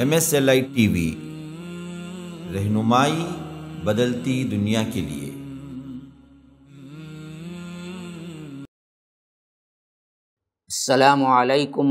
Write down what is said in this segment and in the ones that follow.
M S L I T V رہنمائی بدلتی دنیا کے لیے السلام علیکم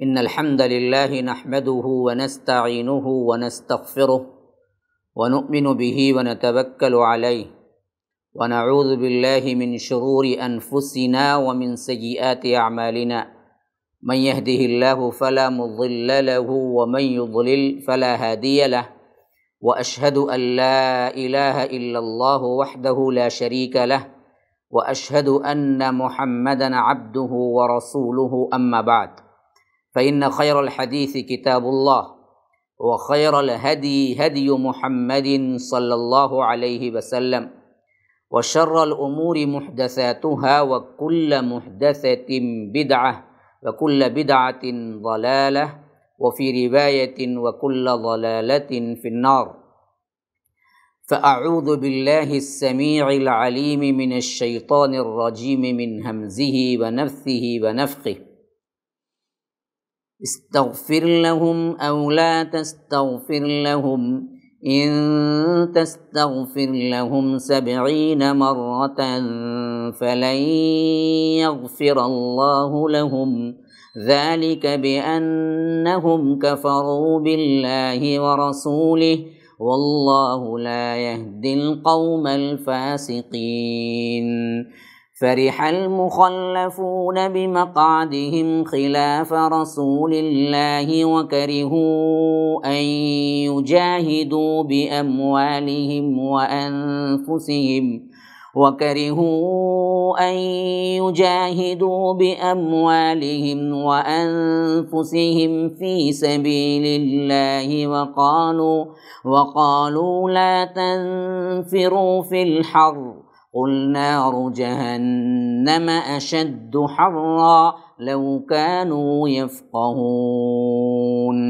إن الحمد للہ نحمده ونستعینه ونستغفره ونؤمن به ونتوكل عليه ونعوذ باللہ من شرور أنفسنا ومن سيئات أعمالنا من يهده الله فلا مضل له ومن يضلل فلا هادي له. وأشهد أن لا إله إلا الله وحده لا شريك له. وأشهد أن محمدا عبده ورسوله أما بعد. فإن خير الحديث كتاب الله وخير الهدي هدي محمد صلى الله عليه وسلم وشر الأمور محدثاتها وكل محدثة بدعة وكل بدعة ضلالة وفي رواية وكل ضلالة في النار. فأعوذ بالله السميع العليم من الشيطان الرجيم من همزه ونفثه ونفخه. استغفر لهم أو لا تستغفر لهم إن تستغفر لهم سبعين مرة فلن يغفر الله لهم. ذلك بأنهم كفروا بالله ورسوله. والله لا يهدي القوم الفاسقين. فرح المخلفون بمقعدهم خلاف رسول الله وكرهوا أن يجاهدوا بأموالهم وأنفسهم وكرهوا أن يجاهدوا بأموالهم وأنفسهم في سبيل الله وقالوا وقالوا لا تنفروا في الحر قل نار جهنم أشد حرا لو كانوا يفقهون.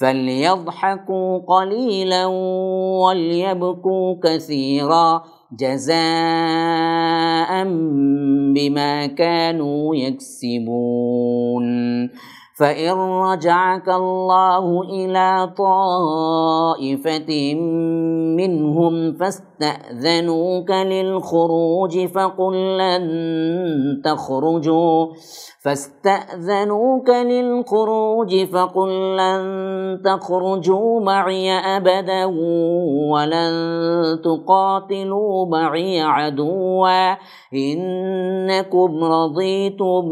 فليضحكوا قليلا وليبكوا كثيرا جزاء بما كانوا يكسبون. فإن رجعك الله إلى طائفة منهم فاستأذنوك للخروج فقل لن تخرجوا فاستأذنوك للخروج فقل لن تخرجوا معي أبدا ولن تقاتلوا معي عدوا. إنكم رضيتم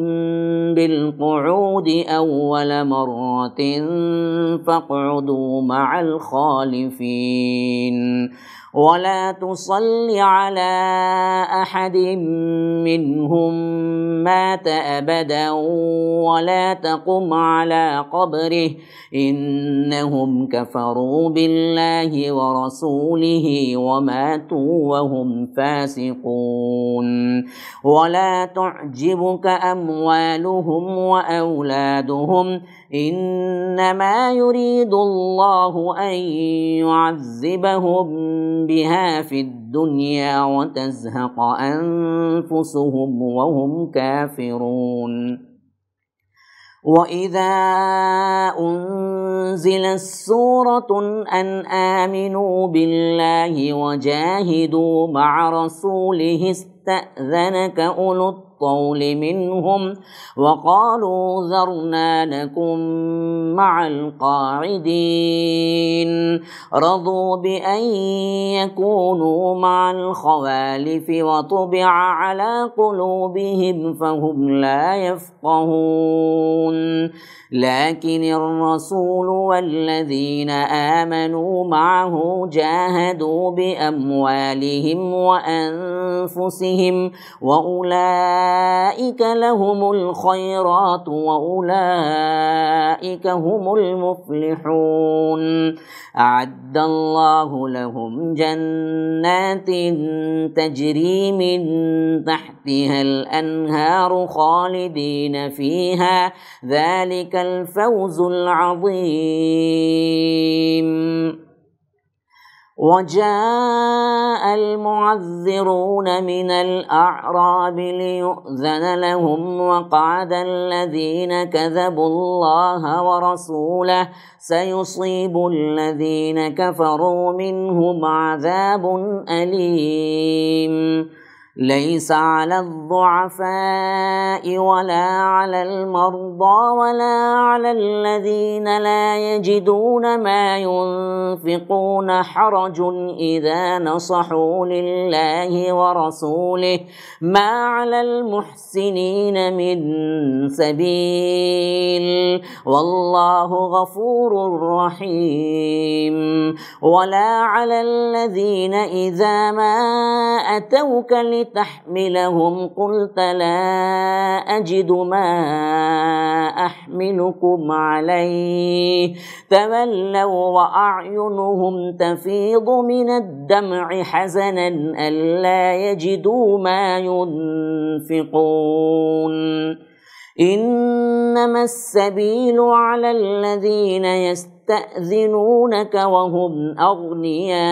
بالقعود أول مرة فاقعدوا مع الخالفين. ولا تصل على أحد منهم مات أبدا ولا تقم على قبره. إنهم كفروا بالله ورسوله وماتوا وهم فاسقون. ولا تعجبك أموالهم وأولادهم إنما يريد الله أن يعذبهم بها في الدنيا وتزهق أنفسهم وهم كافرون. وإذا أنزل السورة أن آمنوا بالله وجاهدوا مع رسوله استأذنك أولو الطول منهم وقالوا ذرنا نكن مع القاعدين. رضوا بأن يكونوا مع الخوالف وطبع على قلوبهم فهم لا يفقهون. لكن الرسول والذين آمنوا معه جاهدوا بأموالهم وأنفسهم وأولئك لهم الخيرات وأولئك هم المفلحون. أعد الله لهم جنات تجري من تحتها الأنهار خالدين فيها. ذلك الفوز العظيم. وجاء المعذرون من الأعراب ليؤذن لهم وقعد الذين كذبوا الله ورسوله سيصيب الذين كفروا منهم عذاب أليم. ليس على الضعفاء ولا على المرضى ولا على الذين لا يجدون ما ينفقون حرج إذا نصحوا لله ورسوله. ما على المحسنين من سبيل. والله غفور رحيم. ولا على الذين إذا ما أتوك لت تحملهم قلت لا أجد ما أحملكم عليه تولوا وأعينهم تفيض من الدمع حزنا ألا يجدوا ما ينفقون. إنما السبيل على الذين يستأذنونك وهم أغنياء.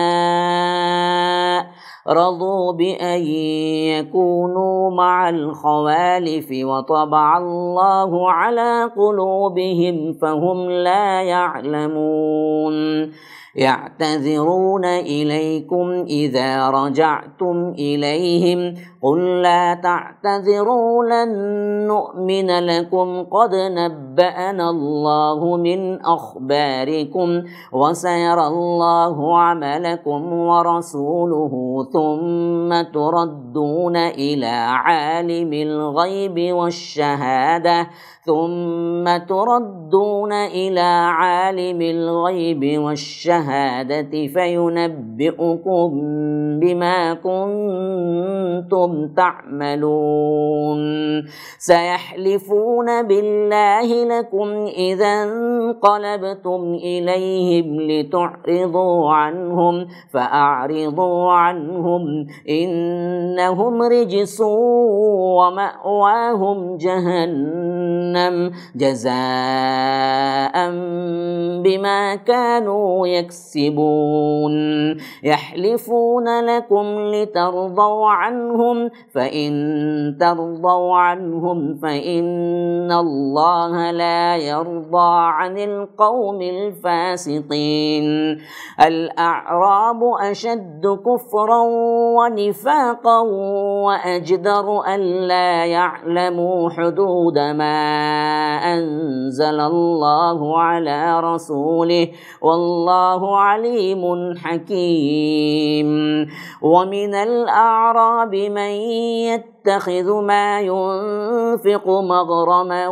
رضوا بأن يكونوا مع الخوالف وطبع الله على قلوبهم فهم لا يعلمون. يعتذرون إليكم إذا رجعتم إليهم قل لا تعتذروا لن نؤمن لكم قد نبأنا الله من أخباركم وسيرى الله عملكم ورسوله ثم تردون إلى عالم الغيب والشهادة ثم تردون إلى عالم الغيب والشهادة فينبئكم بما كنتم تعملون. سيحلفون بالله لكم إذا انقلبتم إليهم لتعرضوا عنهم فأعرضوا عنهم إنهم رجس ومأواهم جهنم جزاء بما كانوا يكسبون. يحلفون لكم لترضوا عنهم فإن ترضوا عنهم فإن الله لا يرضى عن القوم الفاسقين. الأعراب أشد كفرا ونفاقا وأجدر ألا يعلموا حدود ما أنزل الله على رسوله. والله عليم حكيم. ومن الأعراب من يتخذ ما ينفق مغرما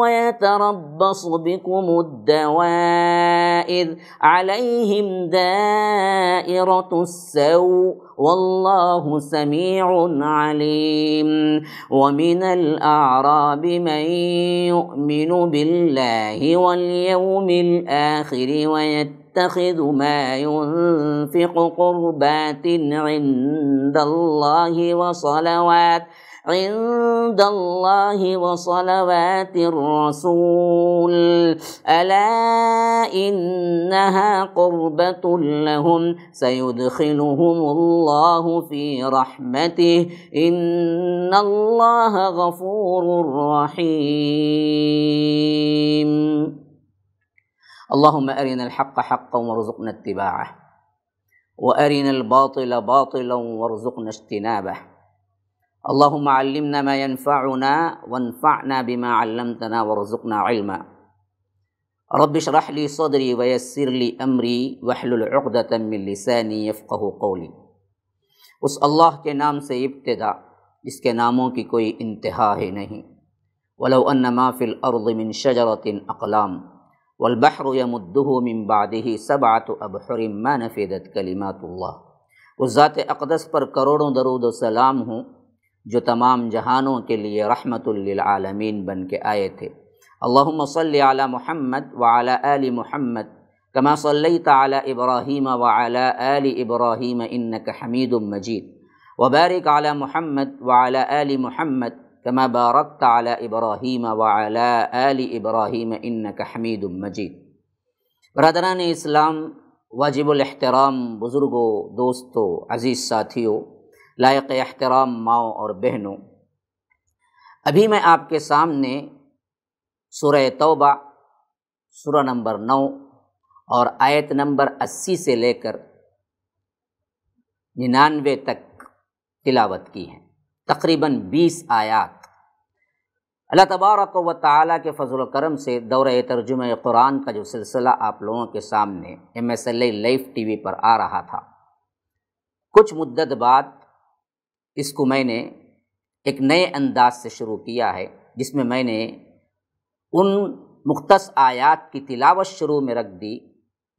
ويتربص بكم الدوائر عليهم دائرة السوء والله سميع عليم. ومن الأعراب من يؤمن بالله واليوم الآخر ويتخذ ما ينفق قربات عند الله وصلوات عند الله وصلوات الرسول. ألا إنها قربة لهم. سيدخلهم الله في رحمته. إن الله غفور رحيم. اللهم أرنا الحق حقا وارزقنا اتباعه وأرنا الباطل باطلا وارزقنا اجتنابه. اللهم علمنا ما ينفعنا وانفعنا بما علمتنا وارزقنا علما. رب اشرح لي صدري ويسر لي امری واحلل عقدة من لساني يفقه قولي. اس اللہ کے نام سے ابتدا جس کے ناموں کی کوئی انتہا ہے نہیں. ولو أن ما في الأرض من شجرة أقلام. والبحر يمده من بعده سبعة ابحر ما نفدت كلمات اللہ اس ذات اقدس پر کروڑوں درود و سلام ہوں، جو تمام جہانوں کے لیے رحمت للعالمین بن کے آئے تھے۔ اللہم صلی علی محمد وعلی آل محمد، کما صلیت علی ابراہیم وعلی آل ابراہیم انک حمید مجید۔ وبارک علی محمد وعلی آل محمد کما بارکت علی ابراہیم وعلی آل ابراہیم انک تقریباً بیس آیات۔ اللہ تبارک و تعالیٰ کے فضل و کرم سے دور ترجمہ قرآن کا جو سلسلہ آپ لوگوں کے سامنے M S L life T V پر آ رہا تھا، کچھ مدت بعد اس کو میں نے ایک نئے انداز سے شروع کیا ہے، جس میں میں نے ان مختص آیات کی تلاوت شروع میں رکھ دی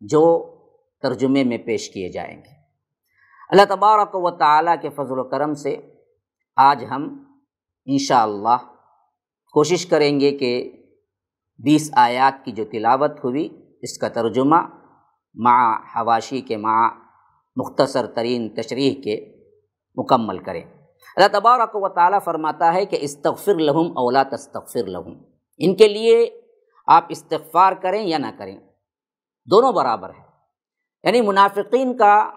جو ترجمے میں پیش کیے جائیں گے۔ اللہ تبارک و تعالیٰ کے فضل و کرم سے آج ہم انشاءاللہ اللہ کوشش کریں گے کہ بیس آیات کی جو تلاوت ہوئی، اس کا ترجمہ مع حواشی کے مع مختصر ترین تشریح کے مکمل کریں۔ اللہ تبارک و تعالیٰ فرماتا ہے کہ استغفر لہم اولا تستغفر لہم۔ ان کے لیے آپ استغفار کریں یا نہ کریں، دونوں برابر ہیں۔ یعنی منافقین کا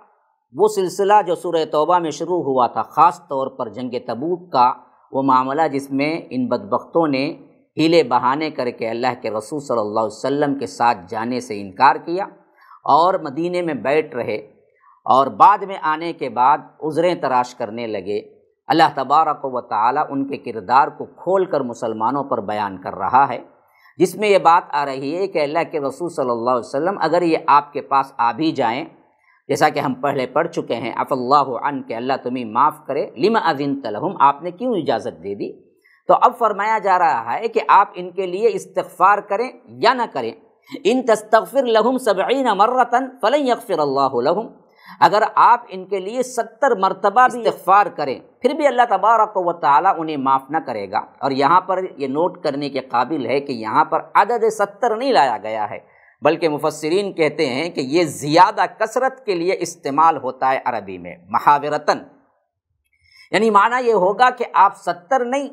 وہ سلسلہ جو سورہ توبہ میں شروع ہوا تھا، خاص طور پر جنگ تبوک کا وہ معاملہ جس میں ان بدبختوں نے ہیلے بہانے کر کے اللہ کے رسول صلی اللہ علیہ وسلم کے ساتھ جانے سے انکار کیا اور مدینے میں بیٹھ رہے اور بعد میں آنے کے بعد عذریں تراش کرنے لگے۔ اللہ تبارک و تعالیٰ ان کے کردار کو کھول کر مسلمانوں پر بیان کر رہا ہے۔ جس میں یہ بات آ رہی ہے کہ اللہ کے رسول صلی اللہ علیہ وسلم اگر یہ آپ کے پاس آ بھی جائیں جیسا کہ ہم پہلے پڑھ چکے ہیں اف اللہ عن کہ اللہ تمہیں معاف کرے لم اذن تلہم آپ نے کیوں اجازت دے دی؟ تو اب فرمایا جا رہا ہے کہ آپ ان کے لیے استغفار کریں یا نہ کریں۔ ان تستغفر لہم سبعین مرتن فلن یغفر اللہ لہم اگر آپ ان کے لیے ستر مرتبہ استغفار کریں، پھر بھی اللہ تبارک و تعالیٰ انہیں معاف نہ کرے گا۔ اور یہاں پر یہ نوٹ کرنے کے قابل ہے کہ یہاں پر عدد ستر نہیں لایا گیا ہے۔ بلکہ مفسرین کہتے ہیں کہ یہ زیادہ کثرت کے لیے استعمال ہوتا ہے عربی میں، محاورتاً۔ یعنی معنی یہ ہوگا کہ آپ ستر نہیں،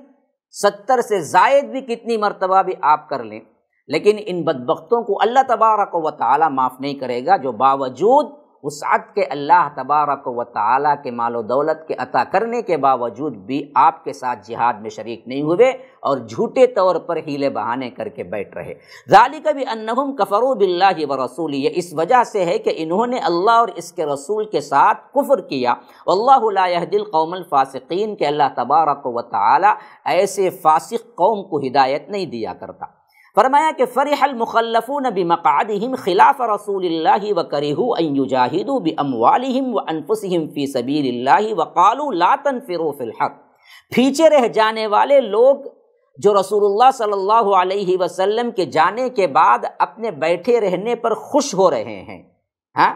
ستر سے زائد بھی کتنی مرتبہ بھی آپ کر لیں، لیکن ان بدبختوں کو اللہ تبارک و تعالیٰ معاف نہیں کرے گا، جو باوجود وسعت کے اللہ تبارک و تعالیٰ کے مال و دولت کے عطا کرنے کے باوجود بھی آپ کے ساتھ جہاد میں شریک نہیں ہوئے اور جھوٹے طور پر ہیلے بہانے کر کے بیٹھ رہے۔ ذالک بھی انہم کفرو باللہ و رسول یہ اس وجہ سے ہے کہ انہوں نے اللہ اور اس کے رسول کے ساتھ کفر کیا۔ اللہ لا يهدي القوم الفاسقین، کہ اللہ تبارک و تعالیٰ ایسے فاسق قوم کو ہدایت نہیں دیا کرتا۔ فرمایا کہ فرح المخلفون بمقعدہم خلاف رسول اللہ و کریہو ان یجاہدو باموالہم و انفسہم فی سبیل اللہ و قالو لا تنفروا فی الحق۔ پھیچے رہ جانے والے لوگ جو رسول اللہ صلی اللہ علیہ وسلم کے جانے کے بعد اپنے بیٹھے رہنے پر خوش ہو رہے ہیں ہاں؟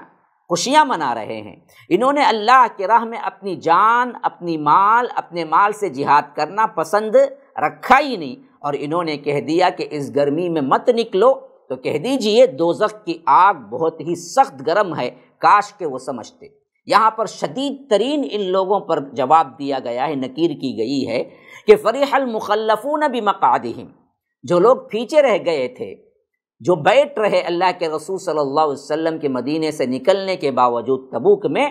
خوشیاں منا رہے ہیں۔ انہوں نے اللہ کے راہ میں اپنی جان، اپنی مال، اپنے مال سے جہاد کرنا پسند رکھا ہی نہیں۔ اور انہوں نے کہہ دیا کہ اس گرمی میں مت نکلو۔ تو کہہ دیجیے، دوزخ کی آگ بہت ہی سخت گرم ہے، کاش کے وہ سمجھتے۔ یہاں پر شدید ترین ان لوگوں پر جواب دیا گیا ہے، نکیر کی گئی ہے کہ فریح المخلفون بمقعدہم جو لوگ پیچھے رہ گئے تھے، جو بیٹھ رہے اللہ کے رسول صلی اللہ علیہ وسلم کے مدینے سے نکلنے کے باوجود تبوک میں،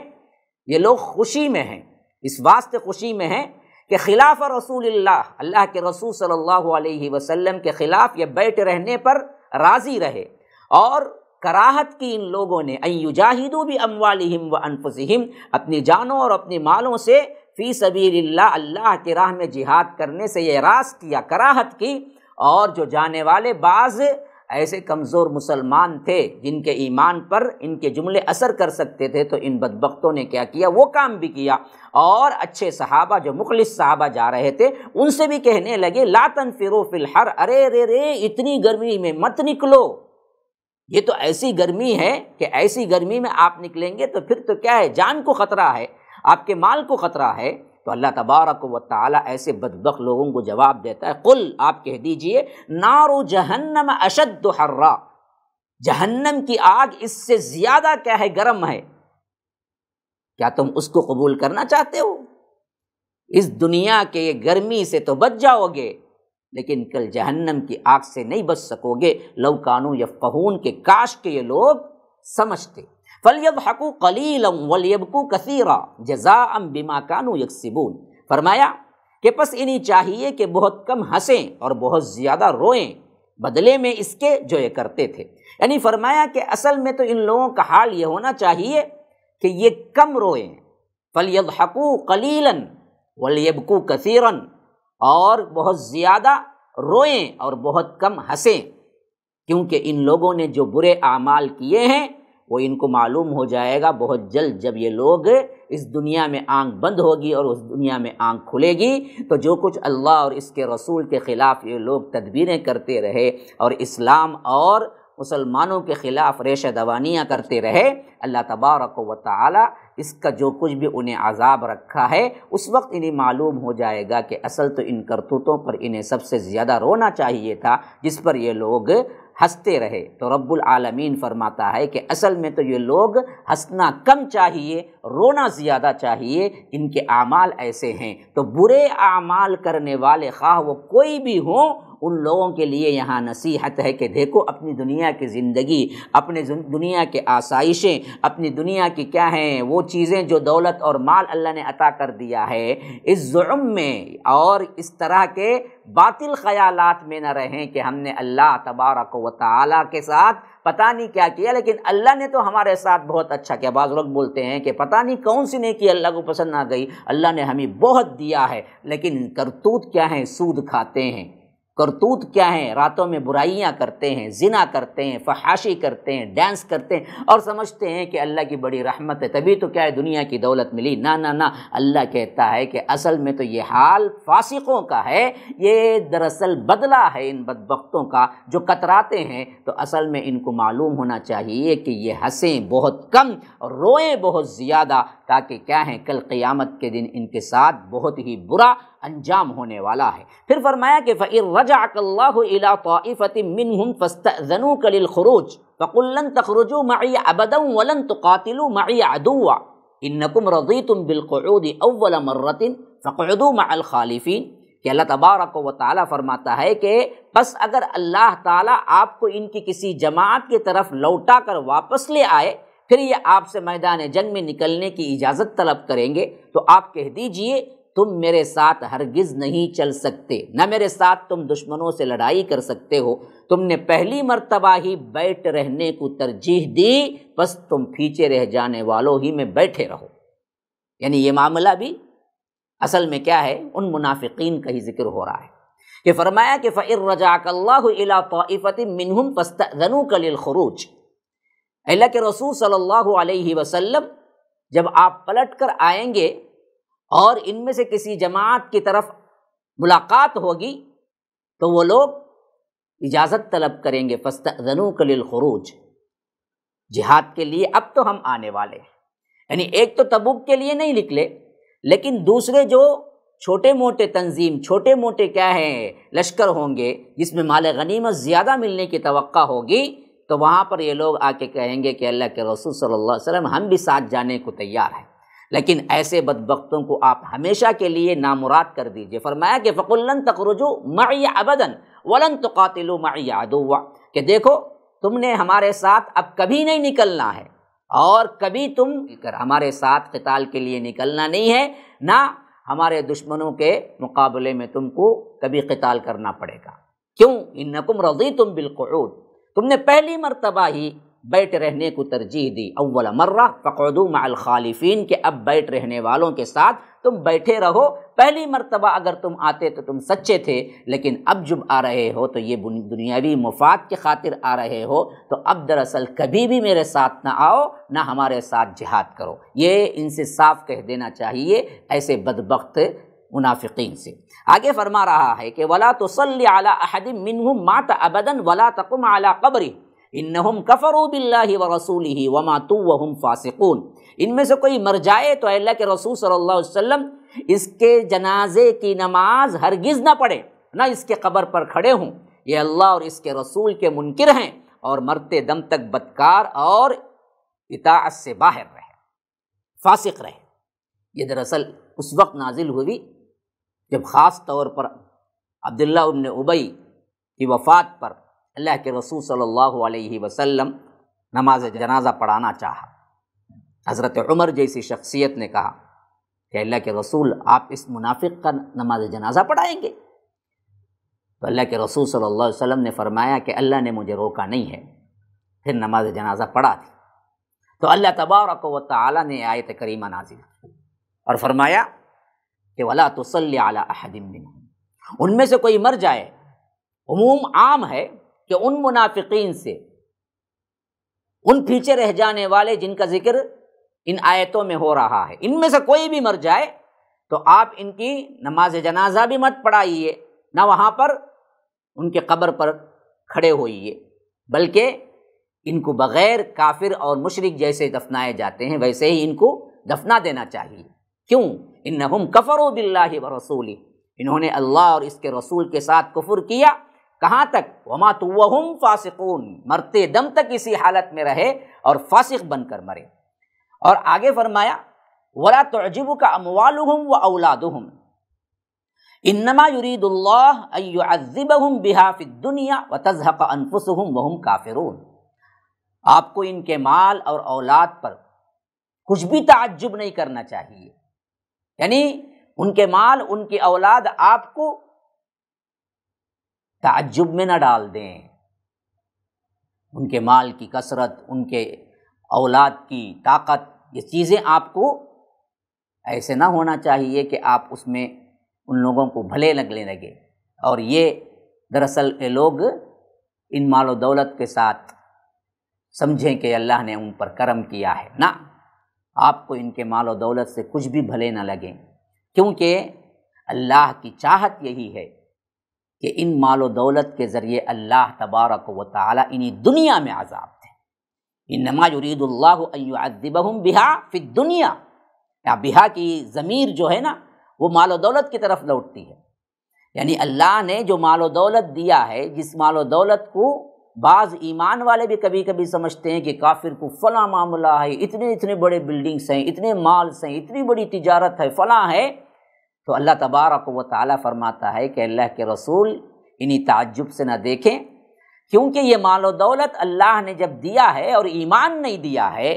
یہ لوگ خوشی میں ہیں، اس واسطے خوشی میں ہیں کہ خلاف رسول اللہ اللہ کے رسول صلی اللہ علیہ وسلم کے خلاف یہ بیٹھ رہنے پر راضی رہے۔ اور کراہت کی ان لوگوں نے ایجاہدو بھی اموالہم و انفسہم، اپنی جانوں اور اپنی مالوں سے فی سبیل اللہ اللہ کے راہ میں جہاد کرنے سے یہ راز کیا، کراہت کی۔ اور جو جانے والے بعض ایسے کمزور مسلمان تھے جن کے ایمان پر ان کے جملے اثر کر سکتے تھے، تو ان بدبختوں نے کیا کیا؟ وہ کام بھی کیا۔ اور اچھے صحابہ، جو مخلص صحابہ جا رہے تھے، ان سے بھی کہنے لگے لاتن فرو فلحر ارے رے رے اتنی گرمی میں مت نکلو۔ یہ تو ایسی گرمی ہے کہ ایسی گرمی میں آپ نکلیں گے تو پھر تو کیا ہے؟ جان کو خطرہ ہے، آپ کے مال کو خطرہ ہے۔ تو اللہ تبارک و تعالیٰ ایسے بدبخ لوگوں کو جواب دیتا ہے، قل آپ کہہ دیجیے، نارو جہنم اشد حرا، جہنم کی آگ اس سے زیادہ کیا ہے، گرم ہے۔ کیا تم اس کو قبول کرنا چاہتے ہو؟ اس دنیا کے گرمی سے تو بچ جاؤ گے، لیکن کل جہنم کی آگ سے نہیں بچ سکو گے۔ لو کانو یا فہون کے کاش کے یہ لوگ سمجھتے۔ فلیب حقو قلیلم ولیبکو کثیرہ جزا ام بیما کانو یکسبون فرمایا کہ پس انہیں چاہیے کہ بہت کم ہنسیں اور بہت زیادہ روئیں، بدلے میں اس کے جو یہ کرتے تھے۔ یعنی فرمایا کہ اصل میں تو ان لوگوں کا حال یہ ہونا چاہیے کہ یہ کم روئیں۔ فلیب حقو قلیلاً ولیبکو کثیرن اور بہت زیادہ روئیں اور بہت کم ہنسیں۔ کیونکہ ان لوگوں نے جو برے اعمال کیے ہیں وہ ان کو معلوم ہو جائے گا بہت جلد جب یہ لوگ اس دنیا میں آنکھ بند ہوگی اور اس دنیا میں آنکھ کھلے گی، تو جو کچھ اللہ اور اس کے رسول کے خلاف یہ لوگ تدبیریں کرتے رہے اور اسلام اور مسلمانوں کے خلاف ریشہ دوانیاں کرتے رہے، اللہ تبارک و تعالی اس کا جو کچھ بھی انہیں عذاب رکھا ہے، اس وقت انہیں معلوم ہو جائے گا کہ اصل تو ان کرتوتوں پر انہیں سب سے زیادہ رونا چاہیے تھا، جس پر یہ لوگ ہنستے رہے تو رب العالمین فرماتا ہے کہ اصل میں تو یہ لوگ ہنسنا کم چاہیے رونا زیادہ چاہیے، ان کے اعمال ایسے ہیں۔ تو برے اعمال کرنے والے خواہ وہ کوئی بھی ہوں، ان لوگوں کے لیے یہاں نصیحت ہے کہ دیکھو اپنی دنیا کی زندگی، اپنے دنیا کے آسائشیں، اپنی دنیا کی کیا ہیں، وہ چیزیں جو دولت اور مال اللہ نے عطا کر دیا ہے۔ اس ظلم میں اور اس طرح کے باطل خیالات میں نہ رہیں کہ ہم نے اللہ تبارک و تعالیٰ کے ساتھ پتہ نہیں کیا کیا، لیکن اللہ نے تو ہمارے ساتھ بہت اچھا کیا۔ بعض لوگ بولتے ہیں کہ پتہ نہیں کون سی نہیں کی اللہ کو پسند نہ گئی، اللہ نے ہمیں بہت دیا ہے، لیکن کرتوت کیا ہیں؟ سود کھاتے ہیں۔ کرتوت کیا ہیں؟ راتوں میں برائیاں کرتے ہیں، زنا کرتے ہیں، فحاشی کرتے ہیں، ڈانس کرتے ہیں اور سمجھتے ہیں کہ اللہ کی بڑی رحمت ہے۔ تبھی تو کیا ہے؟ دنیا کی دولت ملی۔ نہ نہ نہ، اللہ کہتا ہے کہ اصل میں تو یہ حال فاسقوں کا ہے۔ یہ دراصل بدلہ ہے ان بدبختوں کا جو کتراتے ہیں۔ تو اصل میں ان کو معلوم ہونا چاہیے کہ یہ ہنسیں بہت کم اور روئیں بہت زیادہ تاکہ کیا ہیں؟ کل قیامت کے دن ان کے ساتھ بہت ہی برا انجام ہونے والا ہے۔ پھر فرمایا کہ فعر رجا اللہ الا طائفت منہم فاستأذنوک للخروج فقل تخرجوا معي ابدا ولن تقاتلوا معي عدوا انکم رضیتم بالقعود اول مرت فقعدوا مع الخالفین کہ اللہ تبارک و تعالیٰ فرماتا ہے کہ بس اگر اللہ تعالیٰ آپ کو ان کی کسی جماعت کی طرف لوٹا کر واپس لے آئے، پھر یہ آپ سے میدان جنگ میں نکلنے کی اجازت طلب کریں گے۔ تو آپ کہہ دیجیے تم میرے ساتھ ہرگز نہیں چل سکتے، نہ میرے ساتھ تم دشمنوں سے لڑائی کر سکتے ہو۔ تم نے پہلی مرتبہ ہی بیٹھ رہنے کو ترجیح دی، بس تم پیچھے رہ جانے والوں ہی میں بیٹھے رہو۔ یعنی یہ معاملہ بھی اصل میں کیا ہے؟ ان منافقین کا ہی ذکر ہو رہا ہے۔ کہ فرمایا کہ فعر رجاک اللہ طائفت منہم فستنو الخروج اللہ کے رسول صلی اللہ علیہ وسلم، جب آپ پلٹ کر آئیں گے اور ان میں سے کسی جماعت کی طرف ملاقات ہوگی تو وہ لوگ اجازت طلب کریں گے فسط زنو کل خروج جہاد کے لیے اب تو ہم آنے والے ہیں۔ یعنی ایک تو تبوک کے لیے نہیں نکلے، لیکن دوسرے جو چھوٹے موٹے تنظیم، چھوٹے موٹے کیا ہیں، لشکر ہوں گے، جس میں مال غنیمت زیادہ ملنے کی توقع ہوگی، تو وہاں پر یہ لوگ آ کے کہیں گے کہ اللہ کے رسول صلی اللہ علیہ وسلم ہم بھی ساتھ جانے کو تیار ہیں۔ لیکن ایسے بدبختوں کو آپ ہمیشہ کے لیے نامراد کر دیجیے فرمایا کہ فق الن تقرجو معی ابدن ولن تو قاتل ادوا کہ دیکھو، تم نے ہمارے ساتھ اب کبھی نہیں نکلنا ہے۔ اور کبھی تم ہمارے ساتھ قتال کے لیے نکلنا نہیں ہے، نہ ہمارے دشمنوں کے مقابلے میں تم کو کبھی قتال کرنا پڑے گا۔ کیوں؟ ان نقم رضی تم بالقعود۔ تم نے پہلی مرتبہ ہی بیٹھ رہنے کو ترجیح دی۔ اول مرہ فقعدو مع الخالفین کہ اب بیٹھ رہنے والوں کے ساتھ تم بیٹھے رہو۔ پہلی مرتبہ اگر تم آتے تو تم سچے تھے، لیکن اب جب آ رہے ہو تو یہ دنیاوی مفاد کی خاطر آ رہے ہو۔ تو اب دراصل کبھی بھی میرے ساتھ نہ آؤ، نہ ہمارے ساتھ جہاد کرو۔ یہ ان سے صاف کہہ دینا چاہیے ایسے بدبخت منافقین سے۔ آگے فرما رہا ہے کہ ولا تو صلی اعلیٰ احدم منہم مات ابدن ولا تقم اعلیٰ قبری انہم کفروا باللہ و رسول ہی وما تو وہم فاسقون۔ ان میں سے کوئی مر جائے تو اللہ کے رسول صلی اللہ علیہ وسلم اس کے جنازے کی نماز ہرگز نہ پڑھے، نہ اس کے قبر پر کھڑے ہوں۔ یہ اللہ اور اس کے رسول کے منکر ہیں اور مرتے دم تک بدکار اور اطاعت سے باہر رہے، فاسق رہے۔ یہ دراصل اس وقت نازل ہوئی جب خاص طور پر عبداللہ ابن ابئی کی وفات پر اللہ کے رسول صلی اللہ علیہ وسلم نماز جنازہ پڑھانا چاہا۔ حضرت عمر جیسی شخصیت نے کہا کہ اللہ کے رسول آپ اس منافق کا نماز جنازہ پڑھائیں گے۔ تو اللہ کے رسول صلی اللہ علیہ وسلم نے فرمایا کہ اللہ نے مجھے روکا نہیں ہے، پھر نماز جنازہ پڑھا تھی۔ تو اللہ تبارک و تعالیٰ نے آیت کریمہ نازل اور فرمایا کہ ولا تسلی اعلیٰ احدم ان میں سے کوئی مر جائے، عموم عام ہے کہ ان منافقین سے، ان پیچھے رہ جانے والے جن کا ذکر ان آیتوں میں ہو رہا ہے، ان میں سے کوئی بھی مر جائے تو آپ ان کی نماز جنازہ بھی مت پڑھائیے، نہ وہاں پر ان کے قبر پر کھڑے ہوئیے، بلکہ ان کو بغیر کافر اور مشرق جیسے دفنائے جاتے ہیں، ویسے ہی ان کو دفنا دینا چاہیے۔ کیوں؟ ان نہ کفر و بلّہ و رسول انہوں نے اللہ اور اس کے رسول کے ساتھ کفر کیا۔ کہاں تک؟ وما تو فاسقون۔ مرتے دم تک اسی حالت میں رہے اور فاسق بن کر مرے۔ اور آگے فرمایا، ولا تعجب کا اموال و اولاد انما یرید اللہ ایعذبہم بہا فی الدنیا و تزہق انفسہم وہم کافرون آپ کو ان کے مال اور اولاد پر کچھ بھی تعجب نہیں کرنا چاہیے۔ یعنی ان کے مال، ان کی اولاد آپ کو تعجب میں نہ ڈال دیں۔ ان کے مال کی کثرت، ان کے اولاد کی طاقت، یہ چیزیں آپ کو ایسے نہ ہونا چاہیے کہ آپ اس میں ان لوگوں کو بھلے لگنے لگے۔ اور یہ دراصل کے لوگ ان مال و دولت کے ساتھ سمجھیں کہ اللہ نے ان پر کرم کیا ہے۔ نہ، آپ کو ان کے مال و دولت سے کچھ بھی بھلے نہ لگیں۔ کیونکہ اللہ کی چاہت یہی ہے۔ کہ ان مال و دولت کے ذریعے اللہ تبارک و تعالیٰ انہیں دنیا میں عذاب ان نما یرید اللہ ادبہم بہا فی دنیا یا بہا کی ضمیر جو ہے نا، وہ مال و دولت کی طرف لوٹتی ہے۔ یعنی اللہ نے جو مال و دولت دیا ہے، جس مال و دولت کو بعض ایمان والے بھی کبھی کبھی سمجھتے ہیں کہ کافر کو فلاں معاملہ ہے، اتنے اتنے بڑے بلڈنگس ہیں، اتنے مالس ہیں، اتنی بڑی تجارت ہے، فلاں ہے تو اللہ تبارک و تعالیٰ فرماتا ہے کہ اللہ کے رسول انہیں تعجب سے نہ دیکھیں، کیونکہ یہ مال و دولت اللہ نے جب دیا ہے اور ایمان نہیں دیا ہے،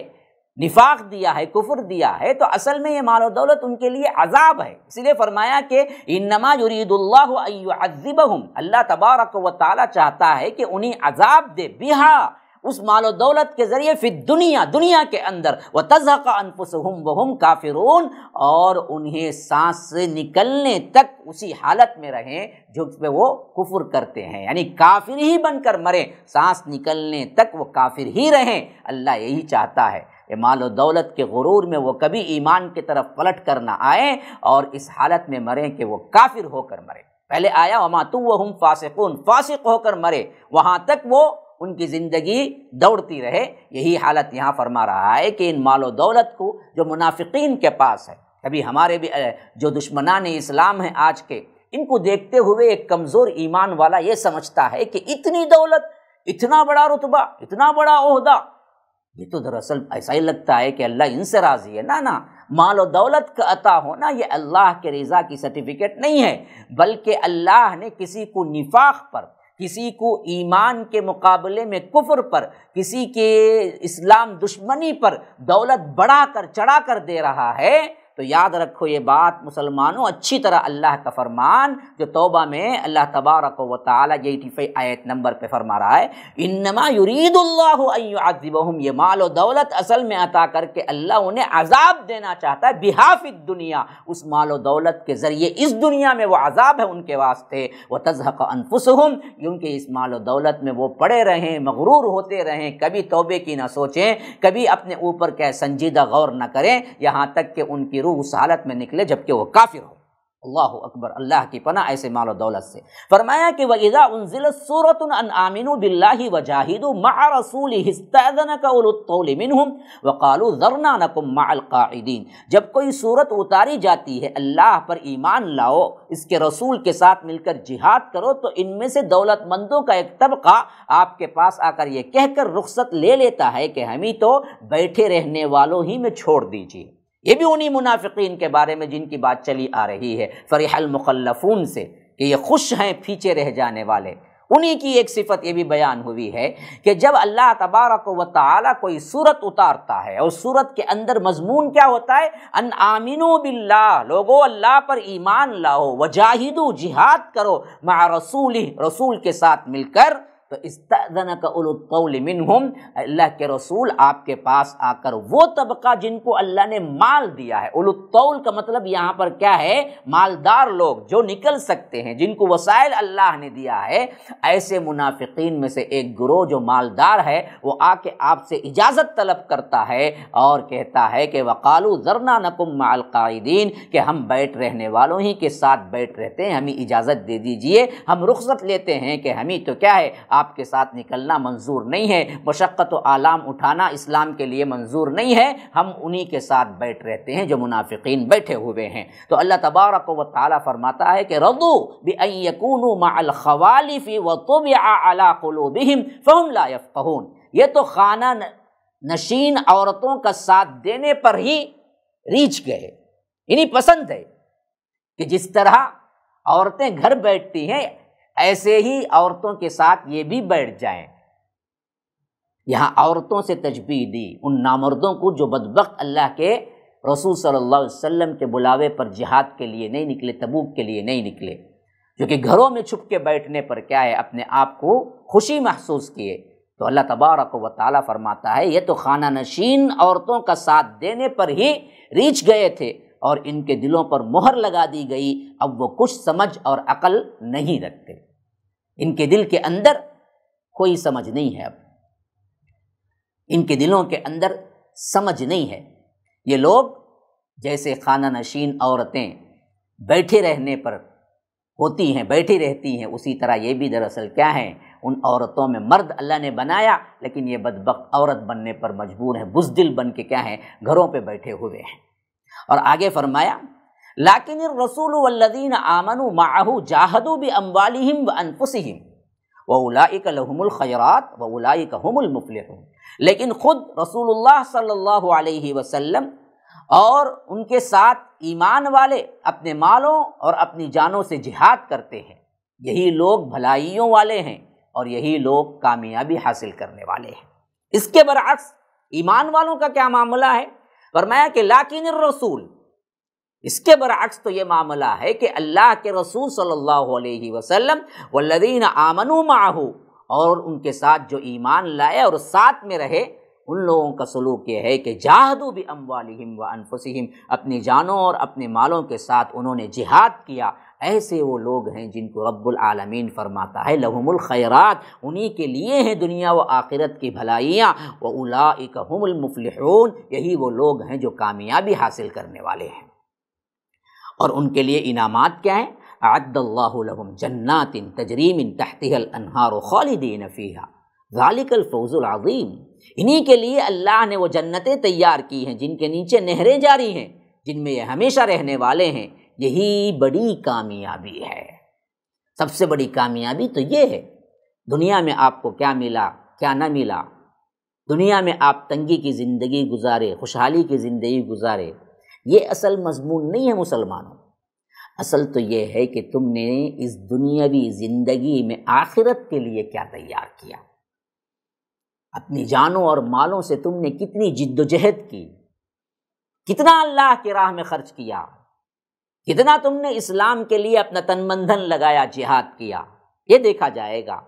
نفاق دیا ہے، کفر دیا ہے، تو اصل میں یہ مال و دولت ان کے لیے عذاب ہے۔ اس لیے فرمایا کہ انما یرید اللہ عذبہم اللہ تبارک و تعالیٰ چاہتا ہے کہ انہیں عذاب دے۔ بہا اس مال و دولت کے ذریعے پھر دنیا دنیا کے اندر۔ وہ تزہ کا انفس ہم کافرون۔ اور انہیں سانس سے نکلنے تک اسی حالت میں رہیں جو پہ وہ کفر کرتے ہیں۔ یعنی کافر ہی بن کر مریں، سانس نکلنے تک وہ کافر ہی رہیں۔ اللہ یہی چاہتا ہے کہ مال و دولت کے غرور میں وہ کبھی ایمان کی طرف پلٹ کر نہ آئیں اور اس حالت میں مریں کہ وہ کافر ہو کر مرے پہلے آیا، وما تو وہ ہم فاسقون۔ فاسق ہو کر مرے۔ وہاں تک وہ ان کی زندگی دوڑتی رہے، یہی حالت یہاں فرما رہا ہے کہ ان مال و دولت کو جو منافقین کے پاس ہے کبھی ہمارے بھی جو دشمنان اسلام ہیں آج کے، ان کو دیکھتے ہوئے ایک کمزور ایمان والا یہ سمجھتا ہے کہ اتنی دولت، اتنا بڑا رتبہ، اتنا بڑا عہدہ، یہ تو دراصل ایسا ہی لگتا ہے کہ اللہ ان سے راضی ہے۔ نا نا مال و دولت کا عطا ہونا یہ اللہ کے رضا کی سرٹیفکیٹ نہیں ہے، بلکہ اللہ نے کسی کو نفاق پر کسی کو ایمان کے مقابلے میں کفر پر، کسی کے اسلام دشمنی پر دولت بڑھا کر، چڑھا کر دے رہا ہے تو یاد رکھو یہ بات مسلمانوں اچھی طرح اللہ کا فرمان جو توبہ میں اللہ تبارک و تعالیٰ یہ آیت نمبر پہ فرما رہا ہے، انما یرید اللہ عذبہم یہ مال و دولت اصل میں عطا کر کے اللہ انہیں عذاب دینا چاہتا ہے بحاف دنیا اس مال و دولت کے ذریعے اس دنیا میں وہ عذاب ہے ان کے واسطے وہ تزحق انفسہم، کیونکہ اس مال و دولت میں وہ پڑے رہیں، مغرور ہوتے رہیں، کبھی توبے کی نہ سوچیں، کبھی اپنے اوپر کیا سنجیدہ غور نہ کریں، یہاں تک کہ ان کی روح اس حالت میں نکلے جبکہ وہ کافر ہو۔ اللہ اکبر، اللہ کی پناہ ایسے مال و دولت سے۔ فرمایا کہ وَإِذَا أُنزِلَتْ سُورَةٌ أَنْ آمِنُوا بِاللَّهِ وَجَاهِدُوا مَعَ رَسُولِهِ اسْتَأْذَنَكَ أُولُو الطَّوْلِ مِنْهُمْ وَقَالُوا ذَرْنَا نَكُمْ مَعَ الْقَاعِدِينَ۔ جب کوئی صورت اتاری جاتی ہے، اللہ پر ایمان لاؤ، اس کے رسول کے ساتھ مل کر جہاد کرو، تو ان میں سے دولت مندوں کا ایک طبقہ آپ کے پاس آ کر یہ کہہ کر رخصت لے لیتا ہے کہ ہمیں تو بیٹھے رہنے والوں ہی میں چھوڑ دیجیے یہ بھی انہیں منافقین کے بارے میں جن کی بات چلی آ رہی ہے۔ فریح المخلفون سے کہ یہ خوش ہیں، پیچھے رہ جانے والے۔ انہی کی ایک صفت یہ بھی بیان ہوئی ہے کہ جب اللہ تبارک و تعالیٰ کوئی صورت اتارتا ہے اور صورت کے اندر مضمون کیا ہوتا ہے؟ ان آمینو باللہ، لوگو اللہ پر ایمان لاؤ وجاہدو جہاد کرو مع رسول رسول کے ساتھ مل کر تو استعدن کا الطول منہم اللہ کے رسول، آپ کے پاس آ کر وہ طبقہ جن کو اللہ نے مال دیا ہے۔ الطول کا مطلب یہاں پر کیا ہے؟ مالدار لوگ جو نکل سکتے ہیں، جن کو وسائل اللہ نے دیا ہے۔ ایسے منافقین میں سے ایک گروہ جو مالدار ہے، وہ آ کے آپ سے اجازت طلب کرتا ہے اور کہتا ہے کہ وقالو ذرنا نقم مع القائدین کہ ہم بیٹھ رہنے والوں ہی کے ساتھ بیٹھ رہتے ہیں، ہمیں اجازت دے دیجیے، ہم رخصت لیتے ہیں کہ ہمیں تو کیا ہے؟ آپ کے ساتھ نکلنا منظور نہیں ہے، مشقت و عالام اٹھانا اسلام کے لیے منظور نہیں ہے، ہم انہی کے ساتھ بیٹھ رہتے ہیں جو منافقین بیٹھے ہوئے ہیں۔ تو اللہ تبارک و تعالیٰ فرماتا ہے کہ ردو مع الخوالف على قلوبهم فهم لا يفقهون یہ تو خانہ نشین عورتوں کا ساتھ دینے پر ہی ریچ گئے یعنی پسند ہے کہ جس طرح عورتیں گھر بیٹھتی ہیں ایسے ہی عورتوں کے ساتھ یہ بھی بیٹھ جائیں۔ یہاں عورتوں سے تجبیح دی، ان نامردوں کو جو بدبخت اللہ کے رسول صلی اللہ علیہ وسلم کے بلاوے پر جہاد کے لیے نہیں نکلے، تبوک کے لیے نہیں نکلے، جو کہ گھروں میں چھپ کے بیٹھنے پر کیا ہے، اپنے آپ کو خوشی محسوس کیے۔ تو اللہ تبارک و تعالیٰ فرماتا ہے، یہ تو خانہ نشین عورتوں کا ساتھ دینے پر ہی ریچ گئے تھے اور ان کے دلوں پر مہر لگا دی گئی، اب وہ کچھ سمجھ اور عقل نہیں رکھتے۔ ان کے دل کے اندر کوئی سمجھ نہیں ہے اب۔ ان کے دلوں کے اندر سمجھ نہیں ہے۔ یہ لوگ جیسے خانہ نشین عورتیں بیٹھے رہنے پر ہوتی ہیں، بیٹھی رہتی ہیں، اسی طرح یہ بھی دراصل کیا ہیں؟ ان عورتوں میں مرد اللہ نے بنایا، لیکن یہ بدبخت عورت بننے پر مجبور ہیں، بزدل بن کے کیا ہیں؟ گھروں پہ بیٹھے ہوئے ہیں۔ اور آگے فرمایا لاکن رسول والذین آمنوا معه جاہدوا باموالہم وانفسہم واولئک لهم الخیرات واولئک هم المفلحون لیکن خود رسول اللہ صلی اللہ علیہ وسلم اور ان کے ساتھ ایمان والے اپنے مالوں اور اپنی جانوں سے جہاد کرتے ہیں۔ یہی لوگ بھلائیوں والے ہیں اور یہی لوگ کامیابی حاصل کرنے والے ہیں۔ اس کے برعکس ایمان والوں کا کیا معاملہ ہے؟ فرمایا کہ لاکن الرسول اس کے برعکس تو یہ معاملہ ہے کہ اللہ کے رسول صلی اللہ علیہ وسلم والذین آمنوا معه اور ان کے ساتھ جو ایمان لائے اور ساتھ میں رہے، ان لوگوں کا سلوک یہ ہے کہ جاہدو بھی اموالہم و انفسہم اپنی جانوں اور اپنے مالوں کے ساتھ انہوں نے جہاد کیا۔ ایسے وہ لوگ ہیں جن کو رب العالمین فرماتا ہے، لہم الخیرات، انہی کے لیے ہیں دنیا و آخرت کی بھلائیاں۔ و اولئک هم المفلحون، یہی وہ لوگ ہیں جو کامیابی حاصل کرنے والے ہیں۔ اور ان کے لیے انعامات کیا ہیں؟ عد اللہ لهم جنات تجریم تحتها الانہار خالدین فیہا۔ ذالک الفوز العظیم۔ انہی کے لیے اللہ نے وہ جنتیں تیار کی ہیں جن کے نیچے نہریں جاری ہیں، جن میں یہ ہمیشہ رہنے والے ہیں۔ یہی بڑی کامیابی ہے۔ سب سے بڑی کامیابی تو یہ ہے، دنیا میں آپ کو کیا ملا، کیا نہ ملا۔ دنیا میں آپ تنگی کی زندگی گزارے، خوشحالی کی زندگی گزارے۔ یہ اصل مضمون نہیں ہے مسلمانوں۔ اصل تو یہ ہے کہ تم نے اس دنیاوی زندگی میں آخرت کے لیے کیا تیار کیا۔ اپنی جانوں اور مالوں سے تم نے کتنی جد و جہد کی، کتنا اللہ کی راہ میں خرچ کیا، کتنا تم نے اسلام کے لیے اپنا تن بندھن لگایا، جہاد کیا، یہ دیکھا جائے گا۔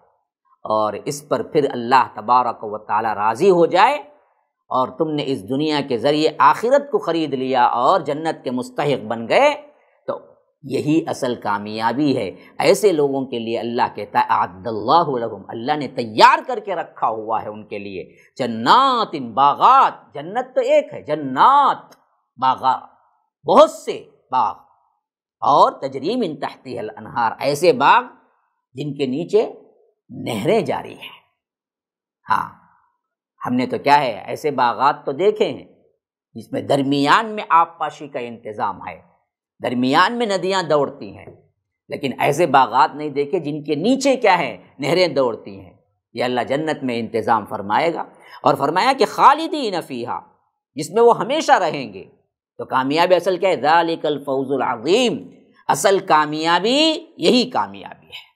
اور اس پر پھر اللہ تبارک و تعالی راضی ہو جائے۔ اور تم نے اس دنیا کے ذریعے آخرت کو خرید لیا اور جنت کے مستحق بن گئے، تو یہی اصل کامیابی ہے۔ ایسے لوگوں کے لیے اللہ کہتا ہے عد اللہ لہم۔ اللہ نے تیار کر کے رکھا ہوا ہے ان کے لیے۔ جنات ان باغات، جنت تو ایک ہے، جنات باغات، بہت سے باغ۔ اور تجریم ان تحتی الانہار، ایسے باغ جن کے نیچے نہریں جاری ہیں۔ ہاں۔ ہم نے تو کیا ہے، ایسے باغات تو دیکھے ہیں جس میں درمیان میں آب پاشی کا انتظام ہے، درمیان میں ندیاں دوڑتی ہیں، لیکن ایسے باغات نہیں دیکھے جن کے نیچے کیا ہے نہریں دوڑتی ہیں۔ یہ اللہ جنت میں انتظام فرمائے گا۔ اور فرمایا کہ خالدی نفیحہ جس میں وہ ہمیشہ رہیں گے۔ تو کامیابی اصل کیا ہے؟ ذالک الفوز العظیم۔ اصل کامیابی یہی کامیابی ہے۔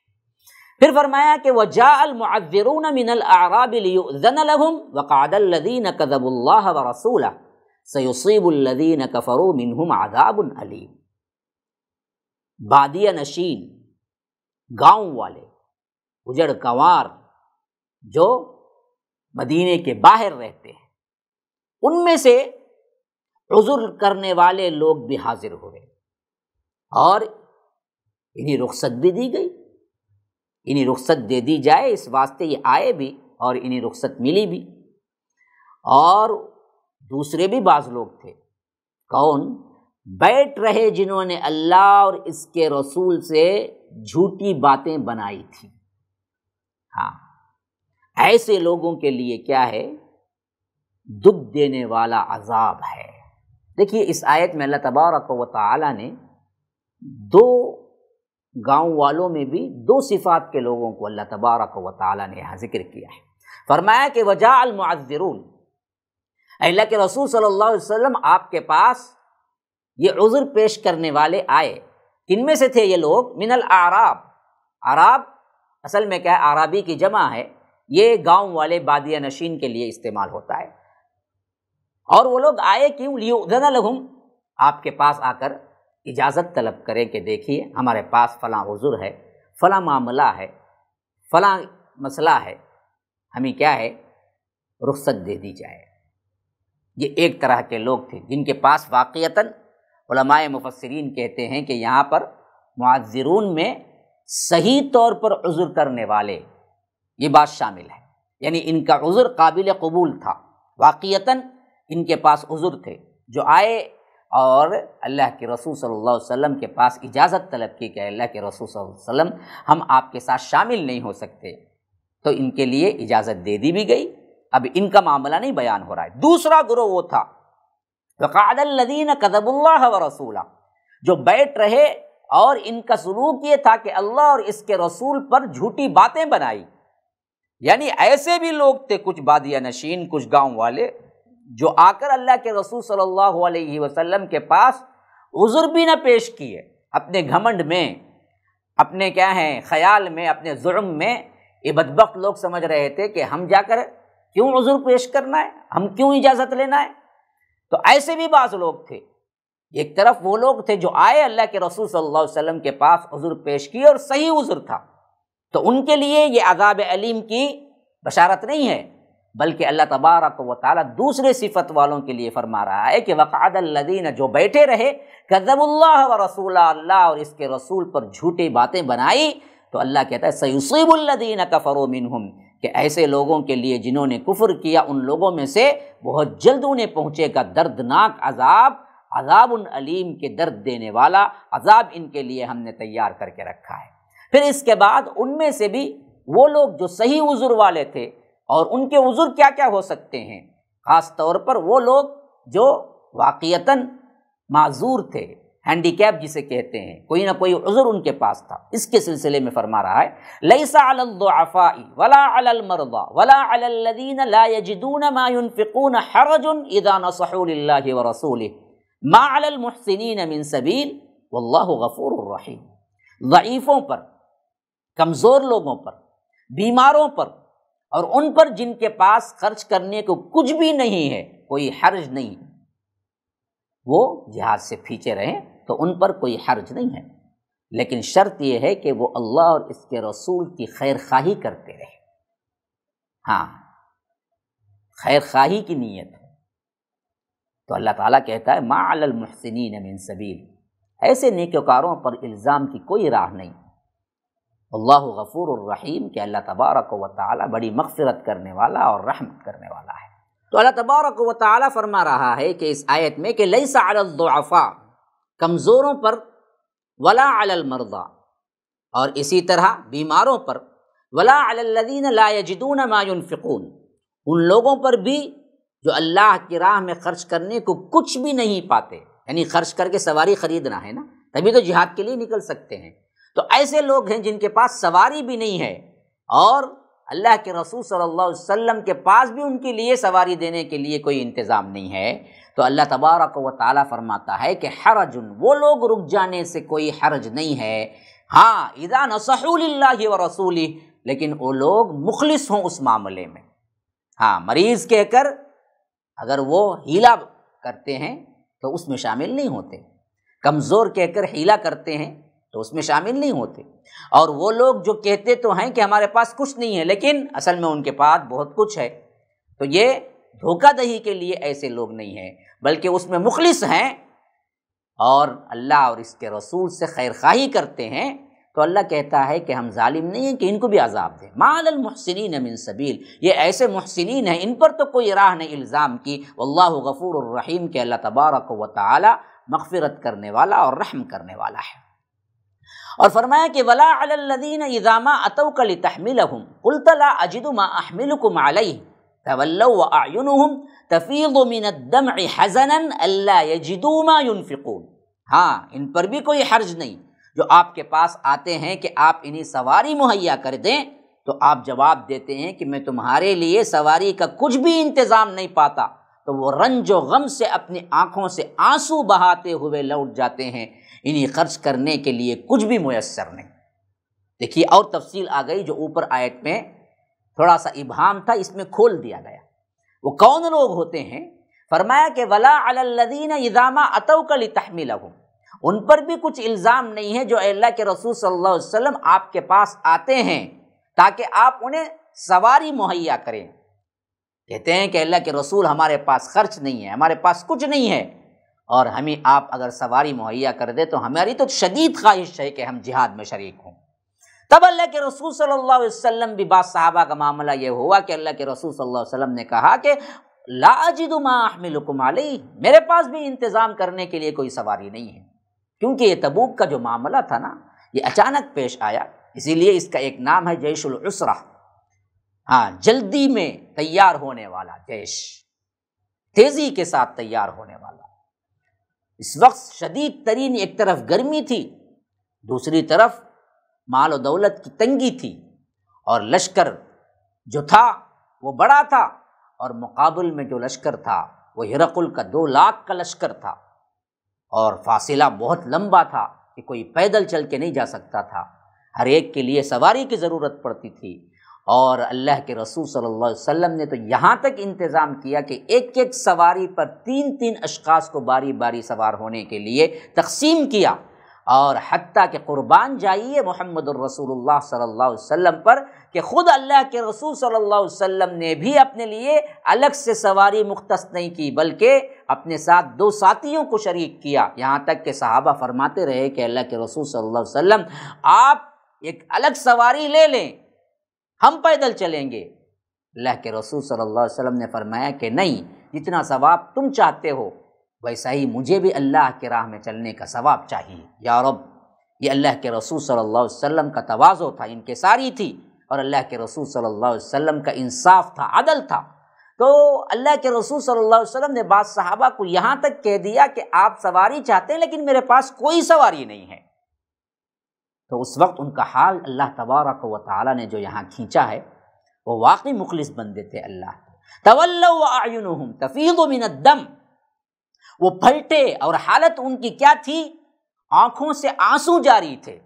پھر فرمایا کہ وہ جا المعذرون من العراب لیؤذن لهم وقعد الذین کذب اللہ و رسولہ سیصیب الذین کفروا منہم عذاب علیم بادیہ نشین، گاؤں والے، اجڑ کنوار جو مدینے کے باہر رہتے ہیں، ان میں سے عذر کرنے والے لوگ بھی حاضر ہوئے اور انہیں رخصت بھی دی گئی۔ انہیں رخصت دے دی جائے، اس واسطے یہ آئے بھی اور انہیں رخصت ملی بھی۔ اور دوسرے بھی بعض لوگ تھے۔ کون؟ بیٹھ رہے جنہوں نے اللہ اور اس کے رسول سے جھوٹی باتیں بنائی تھی ہاں۔ ایسے لوگوں کے لیے کیا ہے؟ دکھ دینے والا عذاب ہے۔ دیکھیے، اس آیت میں اللہ تبارک و تعالیٰ نے دو گاؤں والوں میں بھی دو صفات کے لوگوں کو اللہ تبارک و تعالیٰ نے یہاں ذکر کیا ہے۔ فرمایا کہ وجا المعذرون اللہ کے رسول صلی اللہ علیہ وسلم، آپ کے پاس یہ عذر پیش کرنے والے آئے۔ کن میں سے تھے یہ لوگ؟ من العراب عراب اصل میں کیا ہے؟ عرابی کی جمع ہے۔ یہ گاؤں والے بادیہ نشین کے لیے استعمال ہوتا ہے۔ اور وہ لوگ آئے، کیوں؟ لیے لگوں آپ کے پاس آ کر اجازت طلب کریں کہ دیکھیے ہمارے پاس فلاں عذر ہے، فلاں معاملہ ہے، فلاں مسئلہ ہے، ہمیں کیا ہے؟ رخصت دے دی جائے۔ یہ ایک طرح کے لوگ تھے جن کے پاس واقعتاً علماء مفسرین کہتے ہیں کہ یہاں پر معذرون میں صحیح طور پر عذر کرنے والے یہ بات شامل ہے۔ یعنی ان کا عذر قابل قبول تھا۔ واقعتاً ان کے پاس عذر تھے۔ جو آئے اور اللہ کے رسول صلی اللہ علیہ وسلم کے پاس اجازت طلب کی کہ اللہ کے رسول صلی اللہ علیہ وسلم ہم آپ کے ساتھ شامل نہیں ہو سکتے۔ تو ان کے لیے اجازت دے دی بھی گئی۔ اب ان کا معاملہ نہیں بیان ہو رہا ہے۔ دوسرا گروہ وہ تھا۔ وقاد الدین قدب اللہ و رسولہ جو بیٹھ رہے اور ان کا سلوک یہ تھا کہ اللہ اور اس کے رسول پر جھوٹی باتیں بنائی۔ یعنی ایسے بھی لوگ تھے، کچھ بادیا نشین کچھ گاؤں والے۔ جو آ کر اللہ کے رسول صلی اللہ علیہ وسلم کے پاس عذر بھی نہ پیش کیے، اپنے گھمنڈ میں، اپنے کیا ہیں، خیال میں، اپنے ظلم میں، یہ بدبخت لوگ سمجھ رہے تھے کہ ہم جا کر کیوں عذر پیش کرنا ہے؟ ہم کیوں اجازت لینا ہے؟ تو ایسے بھی بعض لوگ تھے۔ ایک طرف وہ لوگ تھے جو آئے اللہ کے رسول صلی اللہ علیہ وسلم کے پاس عذر پیش کیے اور صحیح عذر تھا۔ تو ان کے لیے یہ عذاب علیم کی بشارت نہیں ہے۔ بلکہ اللہ تبارک و تعالیٰ دوسرے صفت والوں کے لیے فرما رہا ہے کہ وقعد الدین جو بیٹھے رہے قدم اللہ و رسول اللہ اور اس کے رسول پر جھوٹی باتیں بنائی، تو اللہ کہتا ہے، سیصیب الدین کفر و منہم، کہ ایسے لوگوں کے لیے جنہوں نے کفر کیا، ان لوگوں میں سے بہت جلد انہیں پہنچے گا دردناک عذاب عذاب العلیم کے درد دینے والا، عذاب ان کے لیے ہم نے تیار کر کے رکھا ہے۔ پھر اس کے بعد ان میں سے بھی وہ لوگ جو صحیح عذر والے تھے اور ان کے عذر کیا کیا ہو سکتے ہیں؟ خاص طور پر وہ لوگ جو واقعتاً معذور تھے ہینڈی کیپ جسے کہتے ہیں، کوئی نہ کوئی عذر ان کے پاس تھا۔ اس کے سلسلے میں فرما رہا ہے لئیسا الضعفاء ولا علی المرضى ولا علی الذین لا يجدون ما ينفقون حرج اذا نصحوا لله ورسوله ما علی المحسنین من سبیل واللہ غفور الرحیم ضعیفوں پر، کمزور لوگوں پر، بیماروں پر اور ان پر جن کے پاس خرچ کرنے کو کچھ بھی نہیں ہے، کوئی حرج نہیں وہ جہاد سے پیچھے رہیں تو ان پر کوئی حرج نہیں ہے۔ لیکن شرط یہ ہے کہ وہ اللہ اور اس کے رسول کی خیر خواہی کرتے رہے ہاں خیر خواہی کی نیت ہو تو اللہ تعالیٰ کہتا ہے، ما المحسنین من سبیل ایسے نیکوکاروں پر الزام کی کوئی راہ نہیں۔ اللہ غفور الرحیم کہ اللہ تبارک و تعالیٰ بڑی مغفرت کرنے والا اور رحمت کرنے والا ہے۔ تو اللہ تبارک و تعالیٰ فرما رہا ہے کہ اس آیت میں کہ لئی سا الضعفاء، کمزوروں پر، ولا علی المرضى اور اسی طرح بیماروں پر، ولا علی الذین لا یجدون ما ينفقون۔ ان لوگوں پر بھی جو اللہ کی راہ میں خرچ کرنے کو کچھ بھی نہیں پاتے یعنی خرچ کر کے سواری خریدنا ہے نا، تبھی تو جہاد کے لیے نکل سکتے ہیں۔ تو ایسے لوگ ہیں جن کے پاس سواری بھی نہیں ہے اور اللہ کے رسول صلی اللہ علیہ وسلم کے پاس بھی ان کے لیے سواری دینے کے لیے کوئی انتظام نہیں ہے۔ تو اللہ تبارک و تعالیٰ فرماتا ہے کہ حرج، وہ لوگ رک جانے سے کوئی حرج نہیں ہے۔ ہاں ادا نصح اللہ و رسولی لیکن وہ لوگ مخلص ہوں اس معاملے میں۔ ہاں مریض کہہ کر اگر وہ ہیلا کرتے ہیں تو اس میں شامل نہیں ہوتے۔ کمزور کہہ کر ہیلا کرتے ہیں۔ تو اس میں شامل نہیں ہوتے۔ اور وہ لوگ جو کہتے تو ہیں کہ ہمارے پاس کچھ نہیں ہے، لیکن اصل میں ان کے پاس بہت کچھ ہے۔ تو یہ دھوکہ دہی کے لیے ایسے لوگ نہیں ہیں، بلکہ اس میں مخلص ہیں۔ اور اللہ اور اس کے رسول سے خیر خواہی کرتے ہیں۔ تو اللہ کہتا ہے کہ ہم ظالم نہیں ہیں کہ ان کو بھی عذاب دیں۔ مال المحسنین من سبیل، یہ ایسے محسنین ہیں، ان پر تو کوئی راہ نہیں، الزام کی۔ اللہ غفور الرحیم، کہ اللہ تبارک و تعالی مغفرت کرنے والا اور رحم کرنے والا ہے۔ اور فرمایا کہ ولا الدین اضامہ اتو کل تحمل قلت لا اجد ما احملكم علیہ تولوا واعینهم تفیض من الدمع حزنا الا يجدوا ما ينفقون ہاں ان پر بھی کوئی حرج نہیں۔ جو آپ کے پاس آتے ہیں کہ آپ انہیں سواری مہیا کر دیں، تو آپ جواب دیتے ہیں کہ میں تمہارے لیے سواری کا کچھ بھی انتظام نہیں پاتا۔ تو وہ رنج و غم سے اپنی آنکھوں سے آنسو بہاتے ہوئے لوٹ جاتے ہیں۔ انہیں خرچ کرنے کے لیے کچھ بھی میسر نہیں۔ دیکھیے اور تفصیل آ گئی جو اوپر آیت میں تھوڑا سا ابہام تھا، اس میں کھول دیا گیا۔ وہ کون لوگ ہوتے ہیں؟ فرمایا کہ ولا الدین ادامہ اتو کلی تحمیل ان پر بھی کچھ الزام نہیں ہے جو اللہ کے رسول صلی اللہ علیہ وسلم آپ کے پاس آتے ہیں تاکہ آپ انہیں سواری مہیا کریں۔ کہتے ہیں کہ اللہ کے رسول ہمارے پاس خرچ نہیں ہے، ہمارے پاس کچھ نہیں ہے۔ اور ہمیں آپ اگر سواری مہیا کر دے تو ہماری تو شدید خواہش ہے کہ ہم جہاد میں شریک ہوں۔ تب اللہ کے رسول صلی اللہ علیہ وسلم بھی بعض صحابہ کا معاملہ یہ ہوا کہ اللہ کے رسول صلی اللہ علیہ وسلم نے کہا کہ لا ما احملکم علی میرے پاس بھی انتظام کرنے کے لیے کوئی سواری نہیں ہے۔ کیونکہ یہ تبوک کا جو معاملہ تھا نا، یہ اچانک پیش آیا، اسی لیے اس کا ایک نام ہے جیش العسرہ۔ ہاں جلدی میں تیار ہونے والا جیش، تیزی کے ساتھ تیار ہونے والا۔ اس وقت شدید ترین ایک طرف گرمی تھی، دوسری طرف مال و دولت کی تنگی تھی، اور لشکر جو تھا وہ بڑا تھا، اور مقابل میں جو لشکر تھا وہ ہرقل کا دو لاکھ کا لشکر تھا۔ اور فاصلہ بہت لمبا تھا کہ کوئی پیدل چل کے نہیں جا سکتا تھا۔ ہر ایک کے لیے سواری کی ضرورت پڑتی تھی۔ اور اللہ کے رسول صلی اللہ علیہ وسلم نے تو یہاں تک انتظام کیا کہ ایک ایک سواری پر تین تین اشخاص کو باری باری سوار ہونے کے لیے تقسیم کیا اور حتیٰ کہ قربان جائیے محمد الرسول اللہ صلی اللہ علیہ وسلم پر کہ خود اللہ کے رسول صلی اللہ علیہ وسلم نے بھی اپنے لیے الگ سے سواری مختص نہیں کی، بلکہ اپنے ساتھ دو ساتھیوں کو شریک کیا۔ یہاں تک کہ صحابہ فرماتے رہے کہ اللہ کے رسول صلی اللہ علیہ وسلم، آپ ایک الگ سواری لے لیں۔ ہم پیدل چلیں گے۔ اللہ کے رسول صلی اللہ علیہ وسلم نے فرمایا کہ نہیں، جتنا ثواب تم چاہتے ہو، ویسا ہی مجھے بھی اللہ کے راہ میں چلنے کا ثواب چاہیے۔ یا رب، یہ اللہ کے رسول صلی اللہ علیہ وسلم کا توازو تھا، ان کے ساری تھی، اور اللہ کے رسول صلی اللہ علیہ وسلم کا انصاف تھا، عدل تھا۔ تو اللہ کے رسول صلی اللہ علیہ وسلم نے بعض صحابہ کو یہاں تک کہہ دیا کہ آپ سواری چاہتے ہیں، لیکن میرے پاس کوئی سواری نہیں ہے۔ تو اس وقت ان کا حال اللہ تبارک و تعالیٰ نے جو یہاں کھینچا ہے، وہ واقعی مخلص بندے تھے اللہ۔ تفیض من الدم۔ وہ پھلٹے اور حالت ان کی کیا تھی؟ آنکھوں سے آنسو جاری تھے۔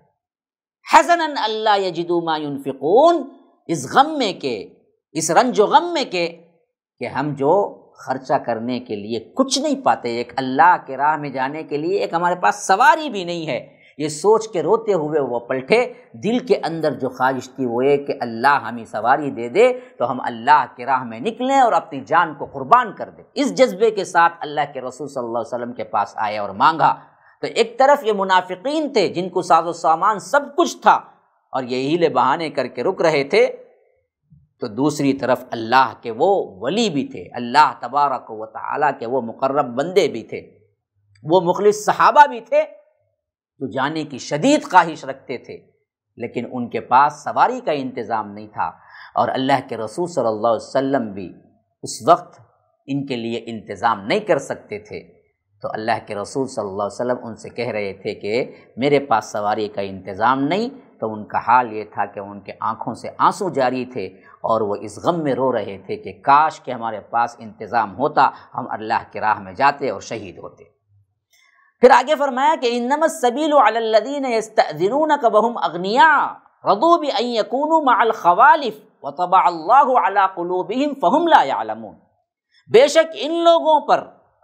حسن اللہ یجدو ما ينفقون، اس غم میں کے، اس رنج و غم میں کے، کہ ہم جو خرچہ کرنے کے لیے کچھ نہیں پاتے، ایک اللہ کے راہ میں جانے کے لیے ایک ہمارے پاس سواری بھی نہیں ہے۔ یہ سوچ کے روتے ہوئے وہ پلٹے۔ دل کے اندر جو خواہش تھی وہ یہ کہ اللہ ہمیں سواری دے دے تو ہم اللہ کے راہ میں نکلیں اور اپنی جان کو قربان کر دیں۔ اس جذبے کے ساتھ اللہ کے رسول صلی اللہ علیہ وسلم کے پاس آئے اور مانگا۔ تو ایک طرف یہ منافقین تھے جن کو ساز و سامان سب کچھ تھا اور یہی لے بہانے کر کے رک رہے تھے۔ تو دوسری طرف اللہ کے وہ ولی بھی تھے۔ اللہ تبارک و تعالیٰ کے وہ مقرب بندے بھی تھے۔ وہ مخلص صحابہ بھی تھے۔ جو جانے کی شدید خواہش رکھتے تھے، لیکن ان کے پاس سواری کا انتظام نہیں تھا۔ اور اللہ کے رسول صلی اللہ علیہ وسلم بھی اس وقت ان کے لیے انتظام نہیں کر سکتے تھے۔ تو اللہ کے رسول صلی اللہ علیہ وسلم ان سے کہہ رہے تھے کہ میرے پاس سواری کا انتظام نہیں، تو ان کا حال یہ تھا کہ ان کے آنکھوں سے آنسو جاری تھے اور وہ اس غم میں رو رہے تھے کہ کاش کہ ہمارے پاس انتظام ہوتا، ہم اللہ کے راہ میں جاتے اور شہید ہوتے۔ پھر آگے فرمایا کہ انمت سبیل الدین استعدنون کبہم اغنیا ردو بھی این یکون مع الخوالف وطبع اللہ علی قلوبہم فہم لا يعلمون بے شک ان لوگوں پر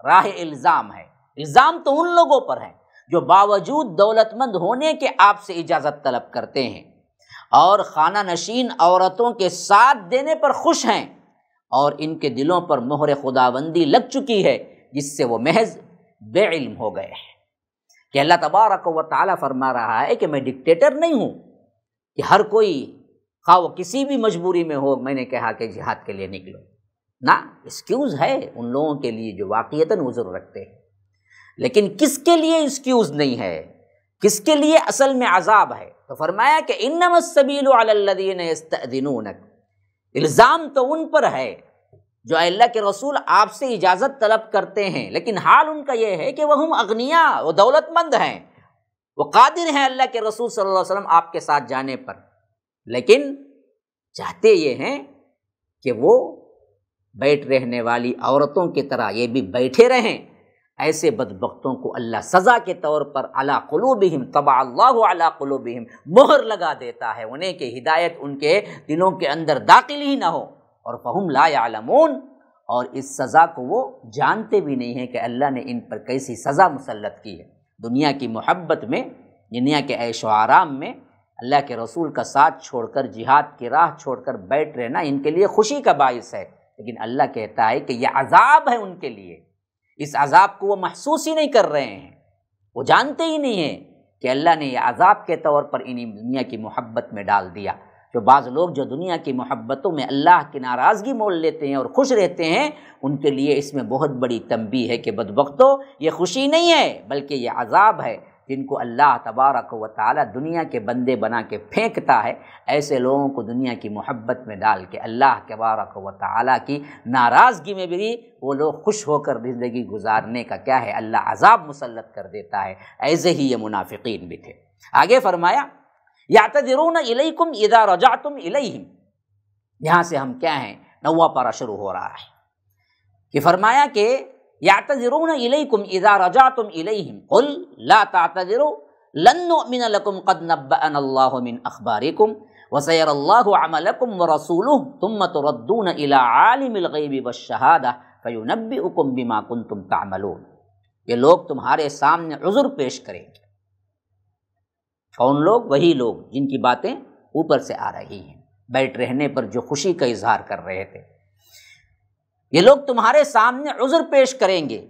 راہ الزام ہے۔ الزام تو ان لوگوں پر ہے جو باوجود دولت مند ہونے کے آپ سے اجازت طلب کرتے ہیں۔ اور خانہ نشین عورتوں کے ساتھ دینے پر خوش ہیں اور ان کے دلوں پر مہر خدا بندی لگ چکی ہے، جس سے وہ محض بے علم ہو گئے ہیں۔ کہ اللہ تبارک و تعالیٰ فرما رہا ہے کہ میں ڈکٹیٹر نہیں ہوں، کہ ہر کوئی خواہ وہ کسی بھی مجبوری میں ہو، میں نے کہا کہ جہاد کے لیے نکلو۔ نہ اسکیوز ہے ان لوگوں کے لیے جو واقعیتاً عذر رکھتے ہیں۔ لیکن کس کے لیے اسکیوز نہیں ہے؟ کس کے لیے اصل میں عذاب ہے؟ تو فرمایا کہ انم السبیل علی الذین یستأذنونک۔ الزام تو ان پر ہے جو اللہ کے رسول آپ سے اجازت طلب کرتے ہیں، لیکن حال ان کا یہ ہے کہ وہ ہم اغنیا، وہ دولت مند ہیں، وہ قادر ہیں اللہ کے رسول صلی اللہ علیہ وسلم آپ کے ساتھ جانے پر۔ لیکن چاہتے یہ ہیں کہ وہ بیٹھ رہنے والی عورتوں کی طرح یہ بھی بیٹھے رہیں۔ ایسے بدبختوں کو اللہ سزا کے طور پر اللہ قلوبہم، طبع اللہ علی قلوبہم، مہر لگا دیتا ہے۔ انہیں کہ ہدایت ان کے دلوں کے اندر داخل ہی نہ ہو۔ اور فہم لا يعلمون اور اس سزا کو وہ جانتے بھی نہیں ہیں کہ اللہ نے ان پر کیسی سزا مسلط کی ہے۔ دنیا کی محبت میں، دنیا کے عیش و آرام میں اللہ کے رسول کا ساتھ چھوڑ کر، جہاد کی راہ چھوڑ کر بیٹھ رہنا ان کے لیے خوشی کا باعث ہے۔ لیکن اللہ کہتا ہے کہ یہ عذاب ہے ان کے لیے۔ اس عذاب کو وہ محسوس ہی نہیں کر رہے ہیں۔ وہ جانتے ہی نہیں ہیں کہ اللہ نے یہ عذاب کے طور پر انہیں دنیا کی محبت میں ڈال دیا۔ جو بعض لوگ جو دنیا کی محبتوں میں اللہ کی ناراضگی مول لیتے ہیں اور خوش رہتے ہیں، ان کے لیے اس میں بہت بڑی تنبی ہے کہ بدبختو یہ خوشی نہیں ہے، بلکہ یہ عذاب ہے جن کو اللہ تبارک و تعالیٰ دنیا کے بندے بنا کے پھینکتا ہے۔ ایسے لوگوں کو دنیا کی محبت میں ڈال کے اللہ تبارک و تعالیٰ کی ناراضگی میں بھی وہ لوگ خوش ہو کر زندگی گزارنے کا کیا ہے، اللہ عذاب مسلط کر دیتا ہے۔ ایسے ہی یہ منافقین بھی تھے۔ آگے فرمایا یا تجرون علیکم اذا رجعتم الیہم۔ یہاں سے ہم کیا ہیں؟ نوا پارا شروع ہو رہا ہے۔ کہ فرمایا کہ یا یعتذرون الیکم اذا رجعتم الیہم۔ قل لا تعتذروا، لن نؤمن لکم قد نبأنا اللہ من اخبارکم وسیر اللہ عملکم ورسولہ ثم تردون الى عالم الغیب والشہادہ فینبئکم بما کنتم تعملون۔ یہ لوگ تمہارے سامنے عذر پیش کریں گے۔ کون لوگ وہی لوگ جن کی باتیں اوپر سے آ رہی ہیں، بیٹھ رہنے پر جو خوشی کا اظہار کر رہے تھے۔ یہ لوگ تمہارے سامنے عذر پیش کریں گے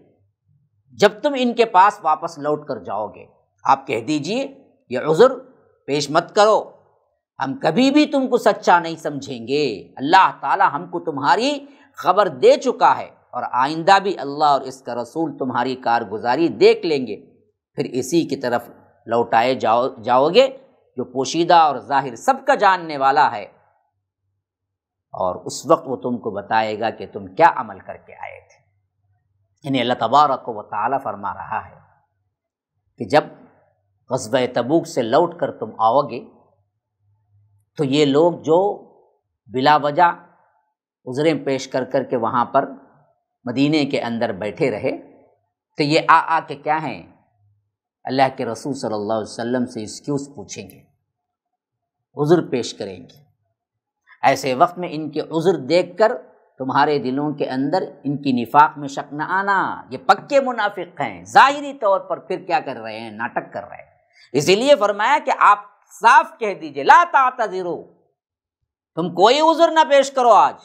جب تم ان کے پاس واپس لوٹ کر جاؤ گے۔ آپ کہہ دیجیے، یہ عذر پیش مت کرو۔ ہم کبھی بھی تم کو سچا نہیں سمجھیں گے۔ اللہ تعالیٰ ہم کو تمہاری خبر دے چکا ہے اور آئندہ بھی اللہ اور اس کا رسول تمہاری کارگزاری دیکھ لیں گے۔ پھر اسی کی طرف لوٹائے جاؤ جاؤ گے، جو پوشیدہ اور ظاہر سب کا جاننے والا ہے۔ اور اس وقت وہ تم کو بتائے گا کہ تم کیا عمل کر کے آئے تھے۔ یعنی اللہ تبارک کو تعالیٰ فرما رہا ہے کہ جب غزب تبوک سے لوٹ کر تم آؤ گے، تو یہ لوگ جو بلا وجہ عذریں پیش کر کر کے وہاں پر مدینے کے اندر بیٹھے رہے، تو یہ آ آ کے کیا ہیں؟ اللہ کے رسول صلی اللہ علیہ وسلم سے اسکیوز پوچھیں گے، عذر پیش کریں گے۔ ایسے وقت میں ان کے عذر دیکھ کر تمہارے دلوں کے اندر ان کی نفاق میں شک نہ آنا۔ یہ پکے منافق ہیں، ظاہری طور پر پھر کیا کر رہے ہیں؟ ناٹک کر رہے ہیں۔ اسی لیے فرمایا کہ آپ صاف کہہ دیجیے، لا تعتذرو تم کوئی عذر نہ پیش کرو آج۔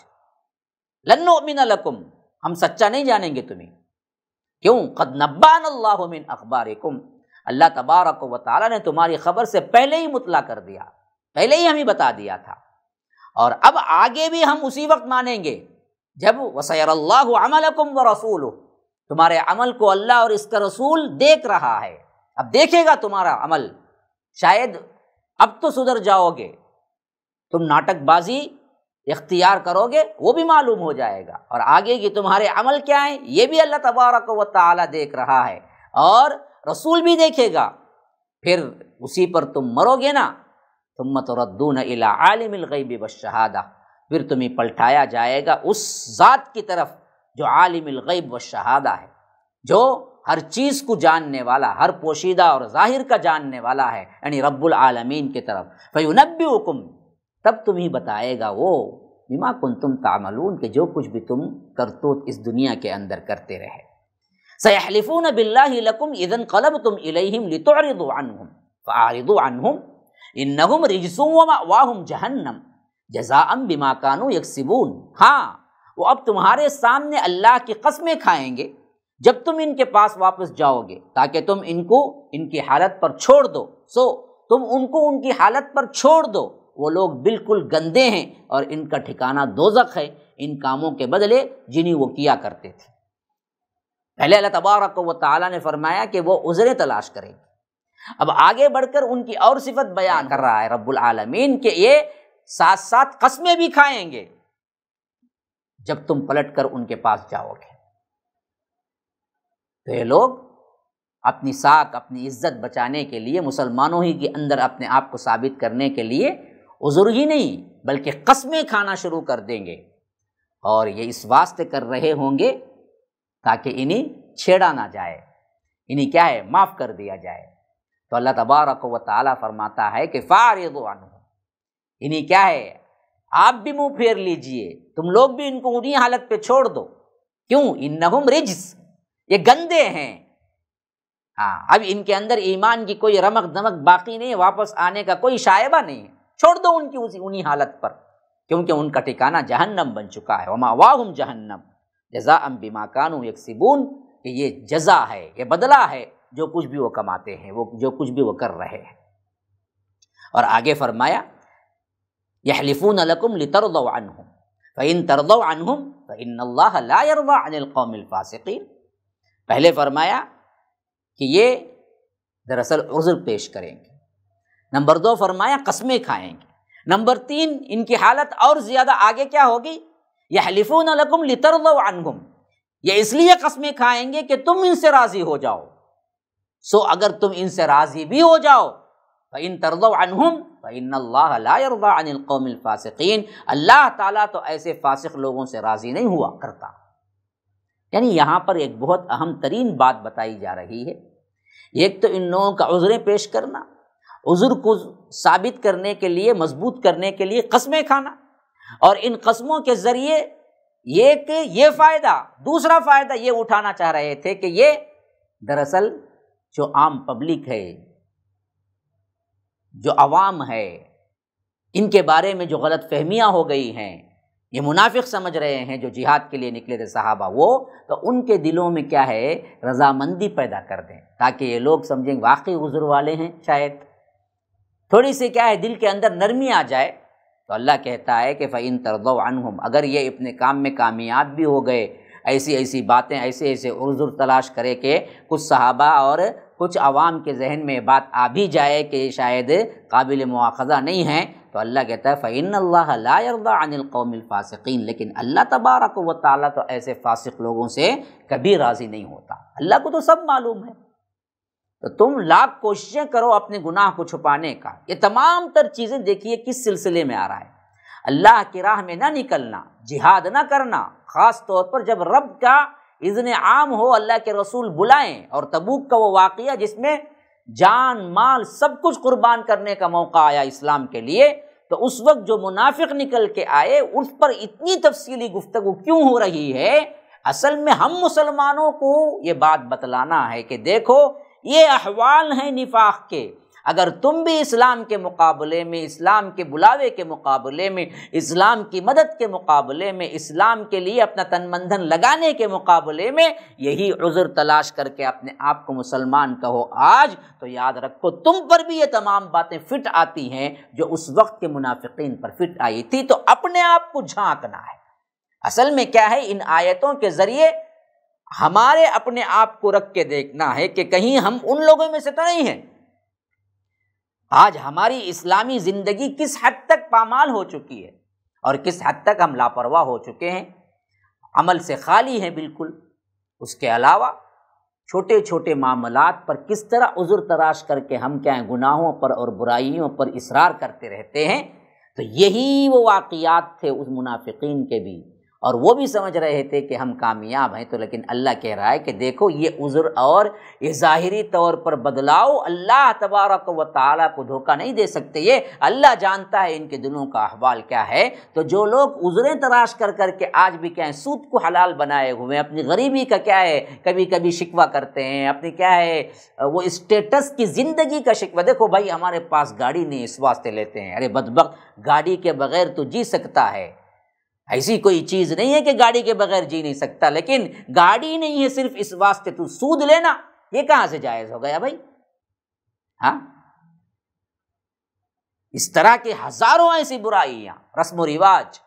لنو من لکم۔ ہم سچا نہیں جانیں گے تمہیں۔ کیوں؟ قد نبان اللہ من اخبارکم۔ اللہ تبارک و تعالیٰ نے تمہاری خبر سے پہلے ہی مطلع کر دیا، پہلے ہی ہمیں بتا دیا تھا۔ اور اب آگے بھی ہم اسی وقت مانیں گے جب وسیر اللہ عمل و رسول تمہارے عمل کو اللہ اور اس کا رسول دیکھ رہا ہے۔ اب دیکھے گا تمہارا عمل۔ شاید اب تو سدھر جاؤ گے۔ تم ناٹک بازی اختیار کرو گے، وہ بھی معلوم ہو جائے گا۔ اور آگے کی تمہارے عمل کیا ہیں، یہ بھی اللہ تبارک و تعالیٰ دیکھ رہا ہے۔ اور رسول بھی دیکھے گا، پھر اسی پر تم مرو گے نا۔ تم تردون الى عالم الغیب و شہادہ پھر تمہیں پلٹایا جائے گا اس ذات کی طرف جو عالم الغیب و شہادہ ہے، جو ہر چیز کو جاننے والا، ہر پوشیدہ اور ظاہر کا جاننے والا ہے یعنی رب العالمین کی طرف۔ فیونبی حکم تب تمہیں بتائے گا وہ بیما کن تم تعملون، کہ جو کچھ بھی تم کرتوت اس دنیا کے اندر کرتے رہے۔ سیحلفون باللہ لکم اذن قلب تم الیہم لتعرضوا عنہم فعارضوا عنہم انہم رجسون ومأواہم جہنم جزاءم بما کانو یکسبون ہاں وہ اب تمہارے سامنے اللہ کی قسمیں کھائیں گے، جب تم ان کے پاس واپس جاؤ گے، تاکہ تم ان کو، ان کی حالت پر چھوڑ دو۔ سو تم ان کو ان کی حالت پر چھوڑ دو۔ وہ لوگ بالکل گندے ہیں اور ان کا ٹھکانہ دوزخ ہے، ان کاموں کے بدلے جنہیں وہ کیا کرتے تھے۔ پہلے اللہ تبارک و تعالیٰ نے فرمایا کہ وہ عذریں تلاش کریں گے۔ اب آگے بڑھ کر ان کی اور صفت بیان کر رہا ہے رب العالمین کہ یہ ساتھ ساتھ قسمیں بھی کھائیں گے۔ جب تم پلٹ کر ان کے پاس جاؤ گے۔ تو یہ لوگ اپنی ساکھ، اپنی عزت بچانے کے لیے، مسلمانوں ہی کے اندر اپنے آپ کو ثابت کرنے کے لیے عذر ہی نہیں، بلکہ قسمیں کھانا شروع کر دیں گے۔ اور یہ اس واسطے کر رہے ہوں گے تاکہ انہیں چھیڑا نہ جائے انہیں کیا ہے، معاف کر دیا جائے۔ تو اللہ تبارک و تعالیٰ فرماتا ہے کہ فارغ عنہ انہیں کیا ہے، آپ بھی منہ پھیر لیجیے، تم لوگ بھی ان کو انہیں حالت پہ چھوڑ دو۔ کیوں؟ ان رجس، یہ گندے ہیں۔ ہاں اب ان کے اندر ایمان کی کوئی رمک دمک باقی نہیں، واپس آنے کا کوئی شائبہ نہیں۔ ہے چھوڑ دو ان کی اسی انہیں حالت پر، کیونکہ ان کا ٹھکانا جہنم بن چکا ہے۔ وما واہم جہنم۔ جزا ام بیما کانو یکسبون کہ یہ جزا ہے، یہ بدلہ ہے، جو کچھ بھی وہ کماتے ہیں، وہ جو کچھ بھی وہ کر رہے ہیں۔ اور آگے فرمایا یہ لفون الکم لترد عنہم فعن ترد عنہم فعن اللہ لا يرضى عن القوم الفاسقین پہلے فرمایا کہ یہ دراصل عذر پیش کریں گے۔ نمبر دو فرمایا، قسمیں کھائیں گے۔ نمبر تین، ان کی حالت اور زیادہ آگے کیا ہوگی؟ یہ حلیفون الکم لترد عنہم۔ یہ اس لیے قسمیں کھائیں گے کہ تم ان سے راضی ہو جاؤ۔ سو اگر تم ان سے راضی بھی ہو جاؤ ان ترد عنہم ان اللہ عن القوم الفاسقین اللہ تعالیٰ تو ایسے فاسق لوگوں سے راضی نہیں ہوا کرتا۔ یعنی یہاں پر ایک بہت اہم ترین بات بتائی جا رہی ہے۔ ایک تو ان لوگوں کا عذریں پیش کرنا، عذر کو ثابت کرنے کے لیے، مضبوط کرنے کے لیے قسمیں کھانا۔ اور ان قسموں کے ذریعے یہ کہ یہ فائدہ، دوسرا فائدہ یہ اٹھانا چاہ رہے تھے کہ یہ دراصل جو عام پبلک ہے، جو عوام ہے، ان کے بارے میں جو غلط فہمیاں ہو گئی ہیں، یہ منافق سمجھ رہے ہیں جو جہاد کے لیے نکلے تھے صحابہ وہ، تو ان کے دلوں میں کیا ہے؟ رضامندی پیدا کر دیں تاکہ یہ لوگ سمجھیں واقعی عذر والے ہیں شاید۔ تھوڑی سی کیا ہے، دل کے اندر نرمی آ جائے۔ تو اللہ کہتا ہے کہ فعین ترد عنہم اگر یہ اپنے کام میں کامیاب بھی ہو گئے، ایسی ایسی باتیں، ایسے ایسے عذر تلاش کرے کہ کچھ صحابہ اور کچھ عوام کے ذہن میں بات آ بھی جائے کہ شاید قابل مواخذہ نہیں ہیں تو اللہ کہتا ہے فعین اللہ عن القوم الفاسقین لیکن اللہ تبارک و تعالیٰ تو ایسے فاسق لوگوں سے کبھی راضی نہیں ہوتا۔ اللہ کو تو سب معلوم ہے۔ تو تم لاکھ کوششیں کرو اپنے گناہ کو چھپانے کا۔ یہ تمام تر چیزیں دیکھیے کس سلسلے میں آ رہا ہے۔ اللہ کی راہ میں نہ نکلنا، جہاد نہ کرنا، خاص طور پر جب رب کا اذن عام ہو، اللہ کے رسول بلائیں اور تبوک کا وہ واقعہ جس میں جان، مال سب کچھ قربان کرنے کا موقع آیا اسلام کے لیے، تو اس وقت جو منافق نکل کے آئے، اس پر اتنی تفصیلی گفتگو کیوں ہو رہی ہے؟ اصل میں ہم مسلمانوں کو یہ بات بتلانا ہے کہ دیکھو یہ احوال ہیں نفاق کے۔ اگر تم بھی اسلام کے مقابلے میں، اسلام کے بلاوے کے مقابلے میں، اسلام کی مدد کے مقابلے میں، اسلام کے لیے اپنا تن مندھن لگانے کے مقابلے میں یہی عذر تلاش کر کے اپنے آپ کو مسلمان کہو آج، تو یاد رکھو تم پر بھی یہ تمام باتیں فٹ آتی ہیں جو اس وقت کے منافقین پر فٹ آئی تھی، تو اپنے آپ کو جھانکنا ہے۔ اصل میں کیا ہے؟ ان آیتوں کے ذریعے ہمارے اپنے آپ کو رکھ کے دیکھنا ہے کہ کہیں ہم ان لوگوں میں سے تو نہیں ہیں۔ آج ہماری اسلامی زندگی کس حد تک پامال ہو چکی ہے اور کس حد تک ہم لاپرواہ ہو چکے ہیں۔ عمل سے خالی ہیں بالکل۔ اس کے علاوہ چھوٹے چھوٹے معاملات پر کس طرح عذر تراش کر کے ہم کیا گناہوں پر اور برائیوں پر اصرار کرتے رہتے ہیں۔ تو یہی وہ واقعات تھے اس منافقین کے بھی۔ اور وہ بھی سمجھ رہے تھے کہ ہم کامیاب ہیں تو لیکن اللہ کہہ رہا ہے کہ دیکھو یہ عذر اور یہ ظاہری طور پر بدلاؤ اللہ تبارک و تعالیٰ کو دھوکہ نہیں دے سکتے۔ یہ اللہ جانتا ہے ان کے دنوں کا احوال کیا ہے۔ تو جو لوگ عذریں تراش کر کر کے آج بھی کیا ہیں سود کو حلال بنائے ہوئے ہیں، اپنی غریبی کا کیا ہے، کبھی کبھی شکوہ کرتے ہیں، اپنی کیا ہے، وہ اسٹیٹس کی زندگی کا شکوہ۔ دیکھو بھائی، ہمارے پاس گاڑی نہیں، اس واسطے لیتے ہیں۔ ارے بدبخت، گاڑی کے بغیر تو جی سکتا ہے۔ ایسی کوئی چیز نہیں ہے کہ گاڑی کے بغیر جی نہیں سکتا، لیکن گاڑی نہیں ہے، صرف اس واسطے تو سود لینا۔ یہ کہاں سے جائز ہو گیا بھائی؟ ہاں؟ اس طرح کے ہزاروں ایسی برائیاں، رسم و رواج،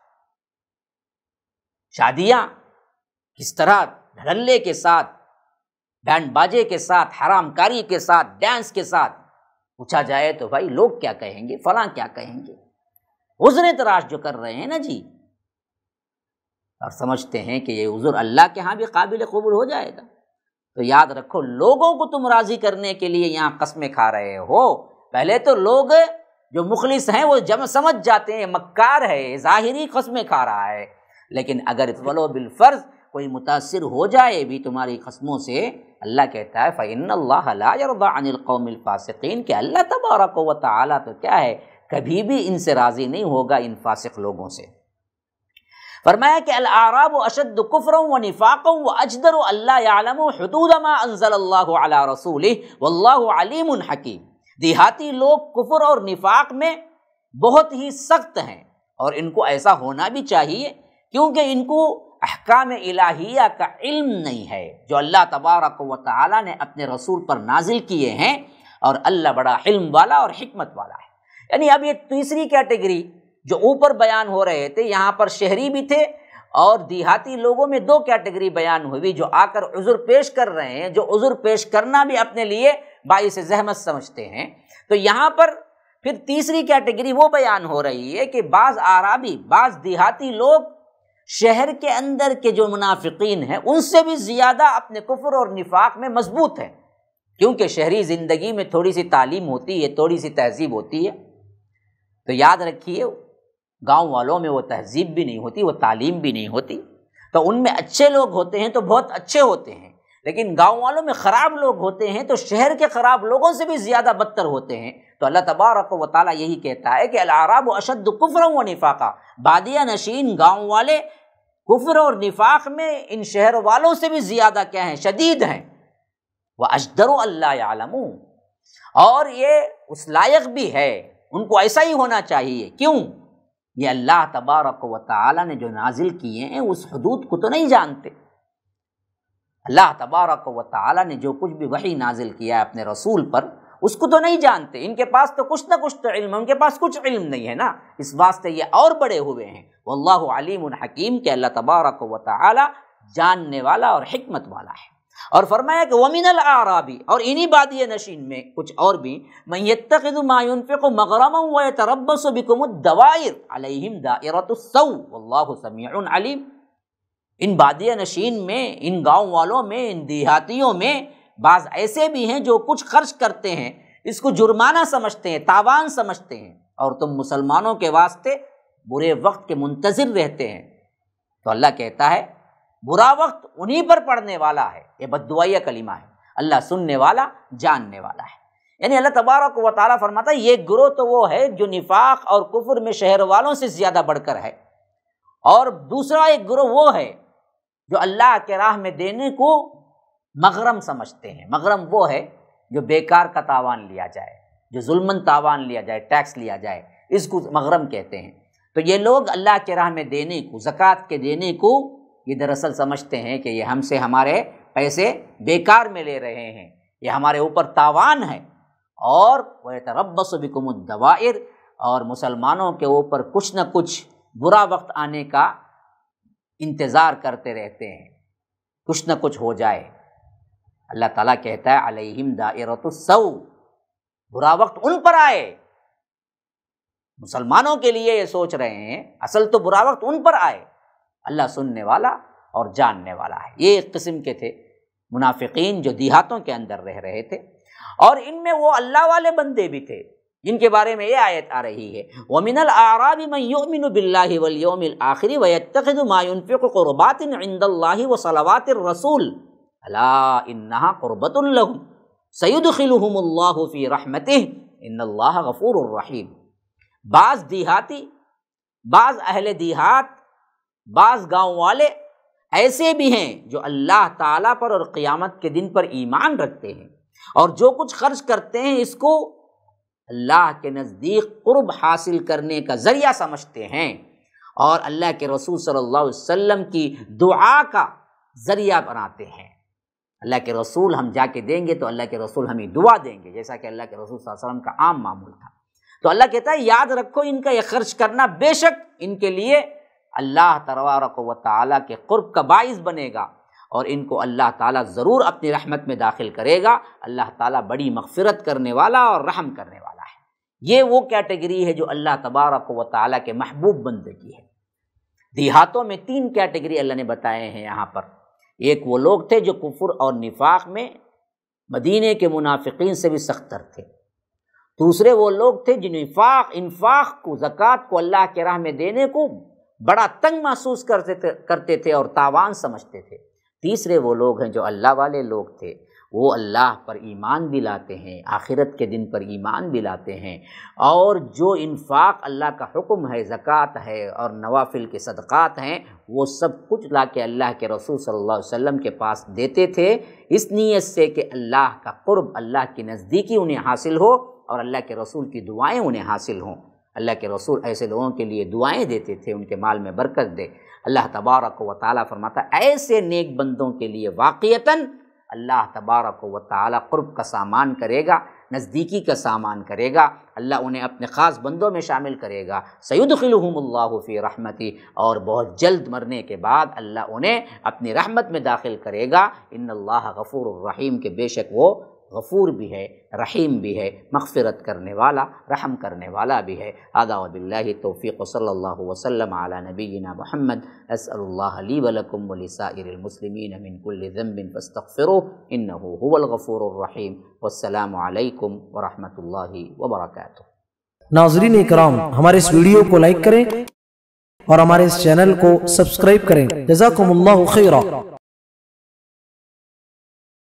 شادیاں کس طرح دھڑلے کے ساتھ، بینڈ باجے کے ساتھ، حرام کاری کے ساتھ، ڈانس کے ساتھ۔ پوچھا جائے تو بھائی لوگ کیا کہیں گے؟ فلاں کیا کہیں گے؟ حضر تراش جو کر رہے ہیں نا جی اور سمجھتے ہیں کہ یہ عذر اللہ کے ہاں بھی قابل قبول ہو جائے گا۔ تو یاد رکھو، لوگوں کو تم راضی کرنے کے لیے یہاں قسمیں کھا رہے ہو۔ پہلے تو لوگ جو مخلص ہیں وہ جب سمجھ جاتے ہیں، مکار ہے، ظاہری قسمیں کھا رہا ہے۔ لیکن اگر ولو بالفرض کوئی متاثر ہو جائے بھی تمہاری قسموں سے، اللہ کہتا ہے فعن اللہ عن القوم الفاسقین کہ اللہ تبارک و تعالیٰ تو کیا ہے؟ کبھی بھی ان سے راضی نہیں ہوگا ان فاسق لوگوں سے۔ فرمایا کہ العراب و اشد کفر و نفاق و اجدر و اللہ عالم و حدود ما انزل اللہ علیہ رسول و اللہ علیم الحکیم دیہاتی لوگ کفر اور نفاق میں بہت ہی سخت ہیں اور ان کو ایسا ہونا بھی چاہیے کیونکہ ان کو احکام الہیہ کا علم نہیں ہے۔ جو اللہ تبارک و تعالیٰ نے اپنے رسول پر نازل کیے ہیں اور اللہ بڑا علم والا اور حکمت والا ہے۔ یعنی اب یہ تیسری کیٹیگری جو اوپر بیان ہو رہے تھے، یہاں پر شہری بھی تھے اور دیہاتی لوگوں میں دو کیٹیگری بیان ہوئی، جو آ کر عذر پیش کر رہے ہیں، جو عذر پیش کرنا بھی اپنے لیے باعث زحمت سمجھتے ہیں۔ تو یہاں پر پھر تیسری کیٹیگری وہ بیان ہو رہی ہے کہ بعض آرابی بعض دیہاتی لوگ شہر کے اندر کے جو منافقین ہیں، ان سے بھی زیادہ اپنے کفر اور نفاق میں مضبوط ہیں۔ کیونکہ شہری زندگی میں تھوڑی سی تعلیم ہوتی ہے، تھوڑی سی تہذیب ہوتی ہے۔ تو یاد رکھیے گاؤں والوں میں وہ تہذیب بھی نہیں ہوتی، وہ تعلیم بھی نہیں ہوتی۔ تو ان میں اچھے لوگ ہوتے ہیں تو بہت اچھے ہوتے ہیں، لیکن گاؤں والوں میں خراب لوگ ہوتے ہیں تو شہر کے خراب لوگوں سے بھی زیادہ بدتر ہوتے ہیں۔ تو اللہ تبارک و تعالیٰ یہی کہتا ہے کہ العراب و اشد کفر و نفاقہ بادیہ نشین گاؤں والے کفر اور نفاق میں ان شہر والوں سے بھی زیادہ کیا ہیں؟ شدید ہیں۔ وہ اشدر و اللہ عالم اور یہ اس لائق بھی ہے۔ ان کو ایسا ہی ہونا چاہیے۔ کیوں؟ یہ اللہ تبارک و تعالیٰ نے جو نازل کیے ہیں، اس حدود کو تو نہیں جانتے۔ اللہ تبارک و تعالیٰ نے جو کچھ بھی وہی نازل کیا ہے اپنے رسول پر، اس کو تو نہیں جانتے۔ ان کے پاس تو کچھ نہ کچھ تو علم ہے، ان کے پاس کچھ علم نہیں ہے نا۔ اس واسطے یہ اور بڑے ہوئے ہیں۔ وہ اللہ علیم الحکیم کے اللہ تبارک و تعالیٰ جاننے والا اور حکمت والا ہے۔ اور فرمایا کہ ومن العرابی اور انہی بادی نشین میں کچھ اور بھی میں يتخذ ما ينفق مغرما ويتربص بكم الدوائر علیہم دائرۃ السو واللہ سمیع علیم ان بادی نشین میں، ان گاؤں والوں میں، ان دیہاتیوں میں بعض ایسے بھی ہیں جو کچھ خرچ کرتے ہیں، اس کو جرمانہ سمجھتے ہیں، تاوان سمجھتے ہیں، اور تم مسلمانوں کے واسطے برے وقت کے منتظر رہتے ہیں۔ تو اللہ کہتا ہے برا وقت انہیں پر پڑنے والا ہے، یہ بدعیہ کلیمہ ہے۔ اللہ سننے والا، جاننے والا ہے۔ یعنی اللہ تبارک و تعالیٰ فرماتا ہے، یہ گروہ تو وہ ہے جو نفاق اور کفر میں شہر والوں سے زیادہ بڑھ کر ہے۔ اور دوسرا ایک گروہ وہ ہے جو اللہ کے راہ میں دینے کو مغرم سمجھتے ہیں۔ مغرم وہ ہے جو بیکار کا تاوان لیا جائے، جو ظلمن تاوان لیا جائے، ٹیکس لیا جائے، اس کو مغرم کہتے ہیں۔ تو یہ لوگ اللہ کے راہ میں دینے کو، زکوٰۃ کے دینے کو یہ دراصل سمجھتے ہیں کہ یہ ہم سے ہمارے پیسے بیکار میں لے رہے ہیں، یہ ہمارے اوپر تاوان ہے۔ اور وہ تربس بکم الدوائر، اور مسلمانوں کے اوپر کچھ نہ کچھ برا وقت آنے کا انتظار کرتے رہتے ہیں۔ کچھ نہ کچھ ہو جائے۔ اللہ تعالیٰ کہتا ہے علیہم دائرۃ السو برا وقت ان پر آئے۔ مسلمانوں کے لیے یہ سوچ رہے ہیں، اصل تو برا وقت ان پر آئے۔ اللہ سننے والا اور جاننے والا ہے۔ یہ ایک قسم کے تھے منافقین جو دیہاتوں کے اندر رہ رہے تھے۔ اور ان میں وہ اللہ والے بندے بھی تھے جن کے بارے میں یہ آیت آ رہی ہے۔ ومن العراب من يؤمن بالله واليوم الاخر ويتخذ ما ينفق قربات عند الله وصلوات الرسول الا انها قربة لهم۔ سيدخلهم الله في رحمته ان الله غفور الرحیم بعض دیہاتی، بعض اہل دیہات بعض گاؤں والے ایسے بھی ہیں جو اللہ تعالیٰ پر اور قیامت کے دن پر ایمان رکھتے ہیں اور جو کچھ خرچ کرتے ہیں اس کو اللہ کے نزدیک قرب حاصل کرنے کا ذریعہ سمجھتے ہیں اور اللہ کے رسول صلی اللہ علیہ وسلم کی دعا کا ذریعہ بناتے ہیں۔ اللہ کے رسول ہم جا کے دیں گے تو اللہ کے رسول ہمیں دعا دیں گے، جیسا کہ اللہ کے رسول صلی اللہ علیہ وسلم کا عام معمول تھا۔ تو اللہ کہتا ہے، یاد رکھو ان کا یہ خرچ کرنا بے شک ان کے لیے اللہ تبارک و تعالیٰ کے قرب کا باعث بنے گا اور ان کو اللہ تعالیٰ ضرور اپنی رحمت میں داخل کرے گا۔ اللہ تعالیٰ بڑی مغفرت کرنے والا اور رحم کرنے والا ہے۔ یہ وہ کیٹیگری ہے جو اللہ تبارک و تعالیٰ کے محبوب بندگی ہے۔ دیہاتوں میں تین کیٹیگری اللہ نے بتائے ہیں یہاں پر۔ ایک وہ لوگ تھے جو کفر اور نفاق میں مدینہ کے منافقین سے بھی سختر تھے۔ دوسرے وہ لوگ تھے جن نفاق، انفاق کو، زکوٰۃ کو اللہ کے راہ میں دینے کو بڑا تنگ محسوس کرتے تھے کرتے تھے اور تاوان سمجھتے تھے۔ تیسرے وہ لوگ ہیں جو اللہ والے لوگ تھے۔ وہ اللہ پر ایمان بھی لاتے ہیں، آخرت کے دن پر ایمان بھی لاتے ہیں۔ اور جو انفاق اللہ کا حکم ہے، زکوٰۃ ہے اور نوافل کے صدقات ہیں، وہ سب کچھ لا کے اللہ کے رسول صلی اللہ علیہ وسلم کے پاس دیتے تھے۔ اس نیت سے کہ اللہ کا قرب، اللہ کی نزدیکی انہیں حاصل ہو اور اللہ کے رسول کی دعائیں انہیں حاصل ہوں۔ اللہ کے رسول ایسے لوگوں کے لیے دعائیں دیتے تھے، ان کے مال میں برکت دے۔ اللہ تبارک و تعالیٰ فرماتا، ایسے نیک بندوں کے لیے واقعتاً اللہ تبارک و تعالیٰ قرب کا سامان کرے گا، نزدیکی کا سامان کرے گا۔ اللہ انہیں اپنے خاص بندوں میں شامل کرے گا۔ سید خلحم اللہ فی رحمتی، اور بہت جلد مرنے کے بعد اللہ انہیں اپنی رحمت میں داخل کرے گا۔ ان اللہ غفور الرحیم کے بے شک وہ غفور بھی ہے، رحیم بھی ہے، مغفرت کرنے والا، رحم کرنے والا بھی ہے۔ آدا باللہ توفیق و صلی اللہ وسلم علی نبینا محمد۔ اسأل اللہ لی ولکم ولسائر المسلمین من کل ذنب فاستغفروه انه هو الغفور الرحیم۔ والسلام علیکم ورحمۃ اللہ وبرکاتہ۔ ناظرین اکرام، ہمارے اس ویڈیو کو لائک کریں اور ہمارے اس چینل کو سبسکرائب کریں۔ جزاکم اللہ خیرہ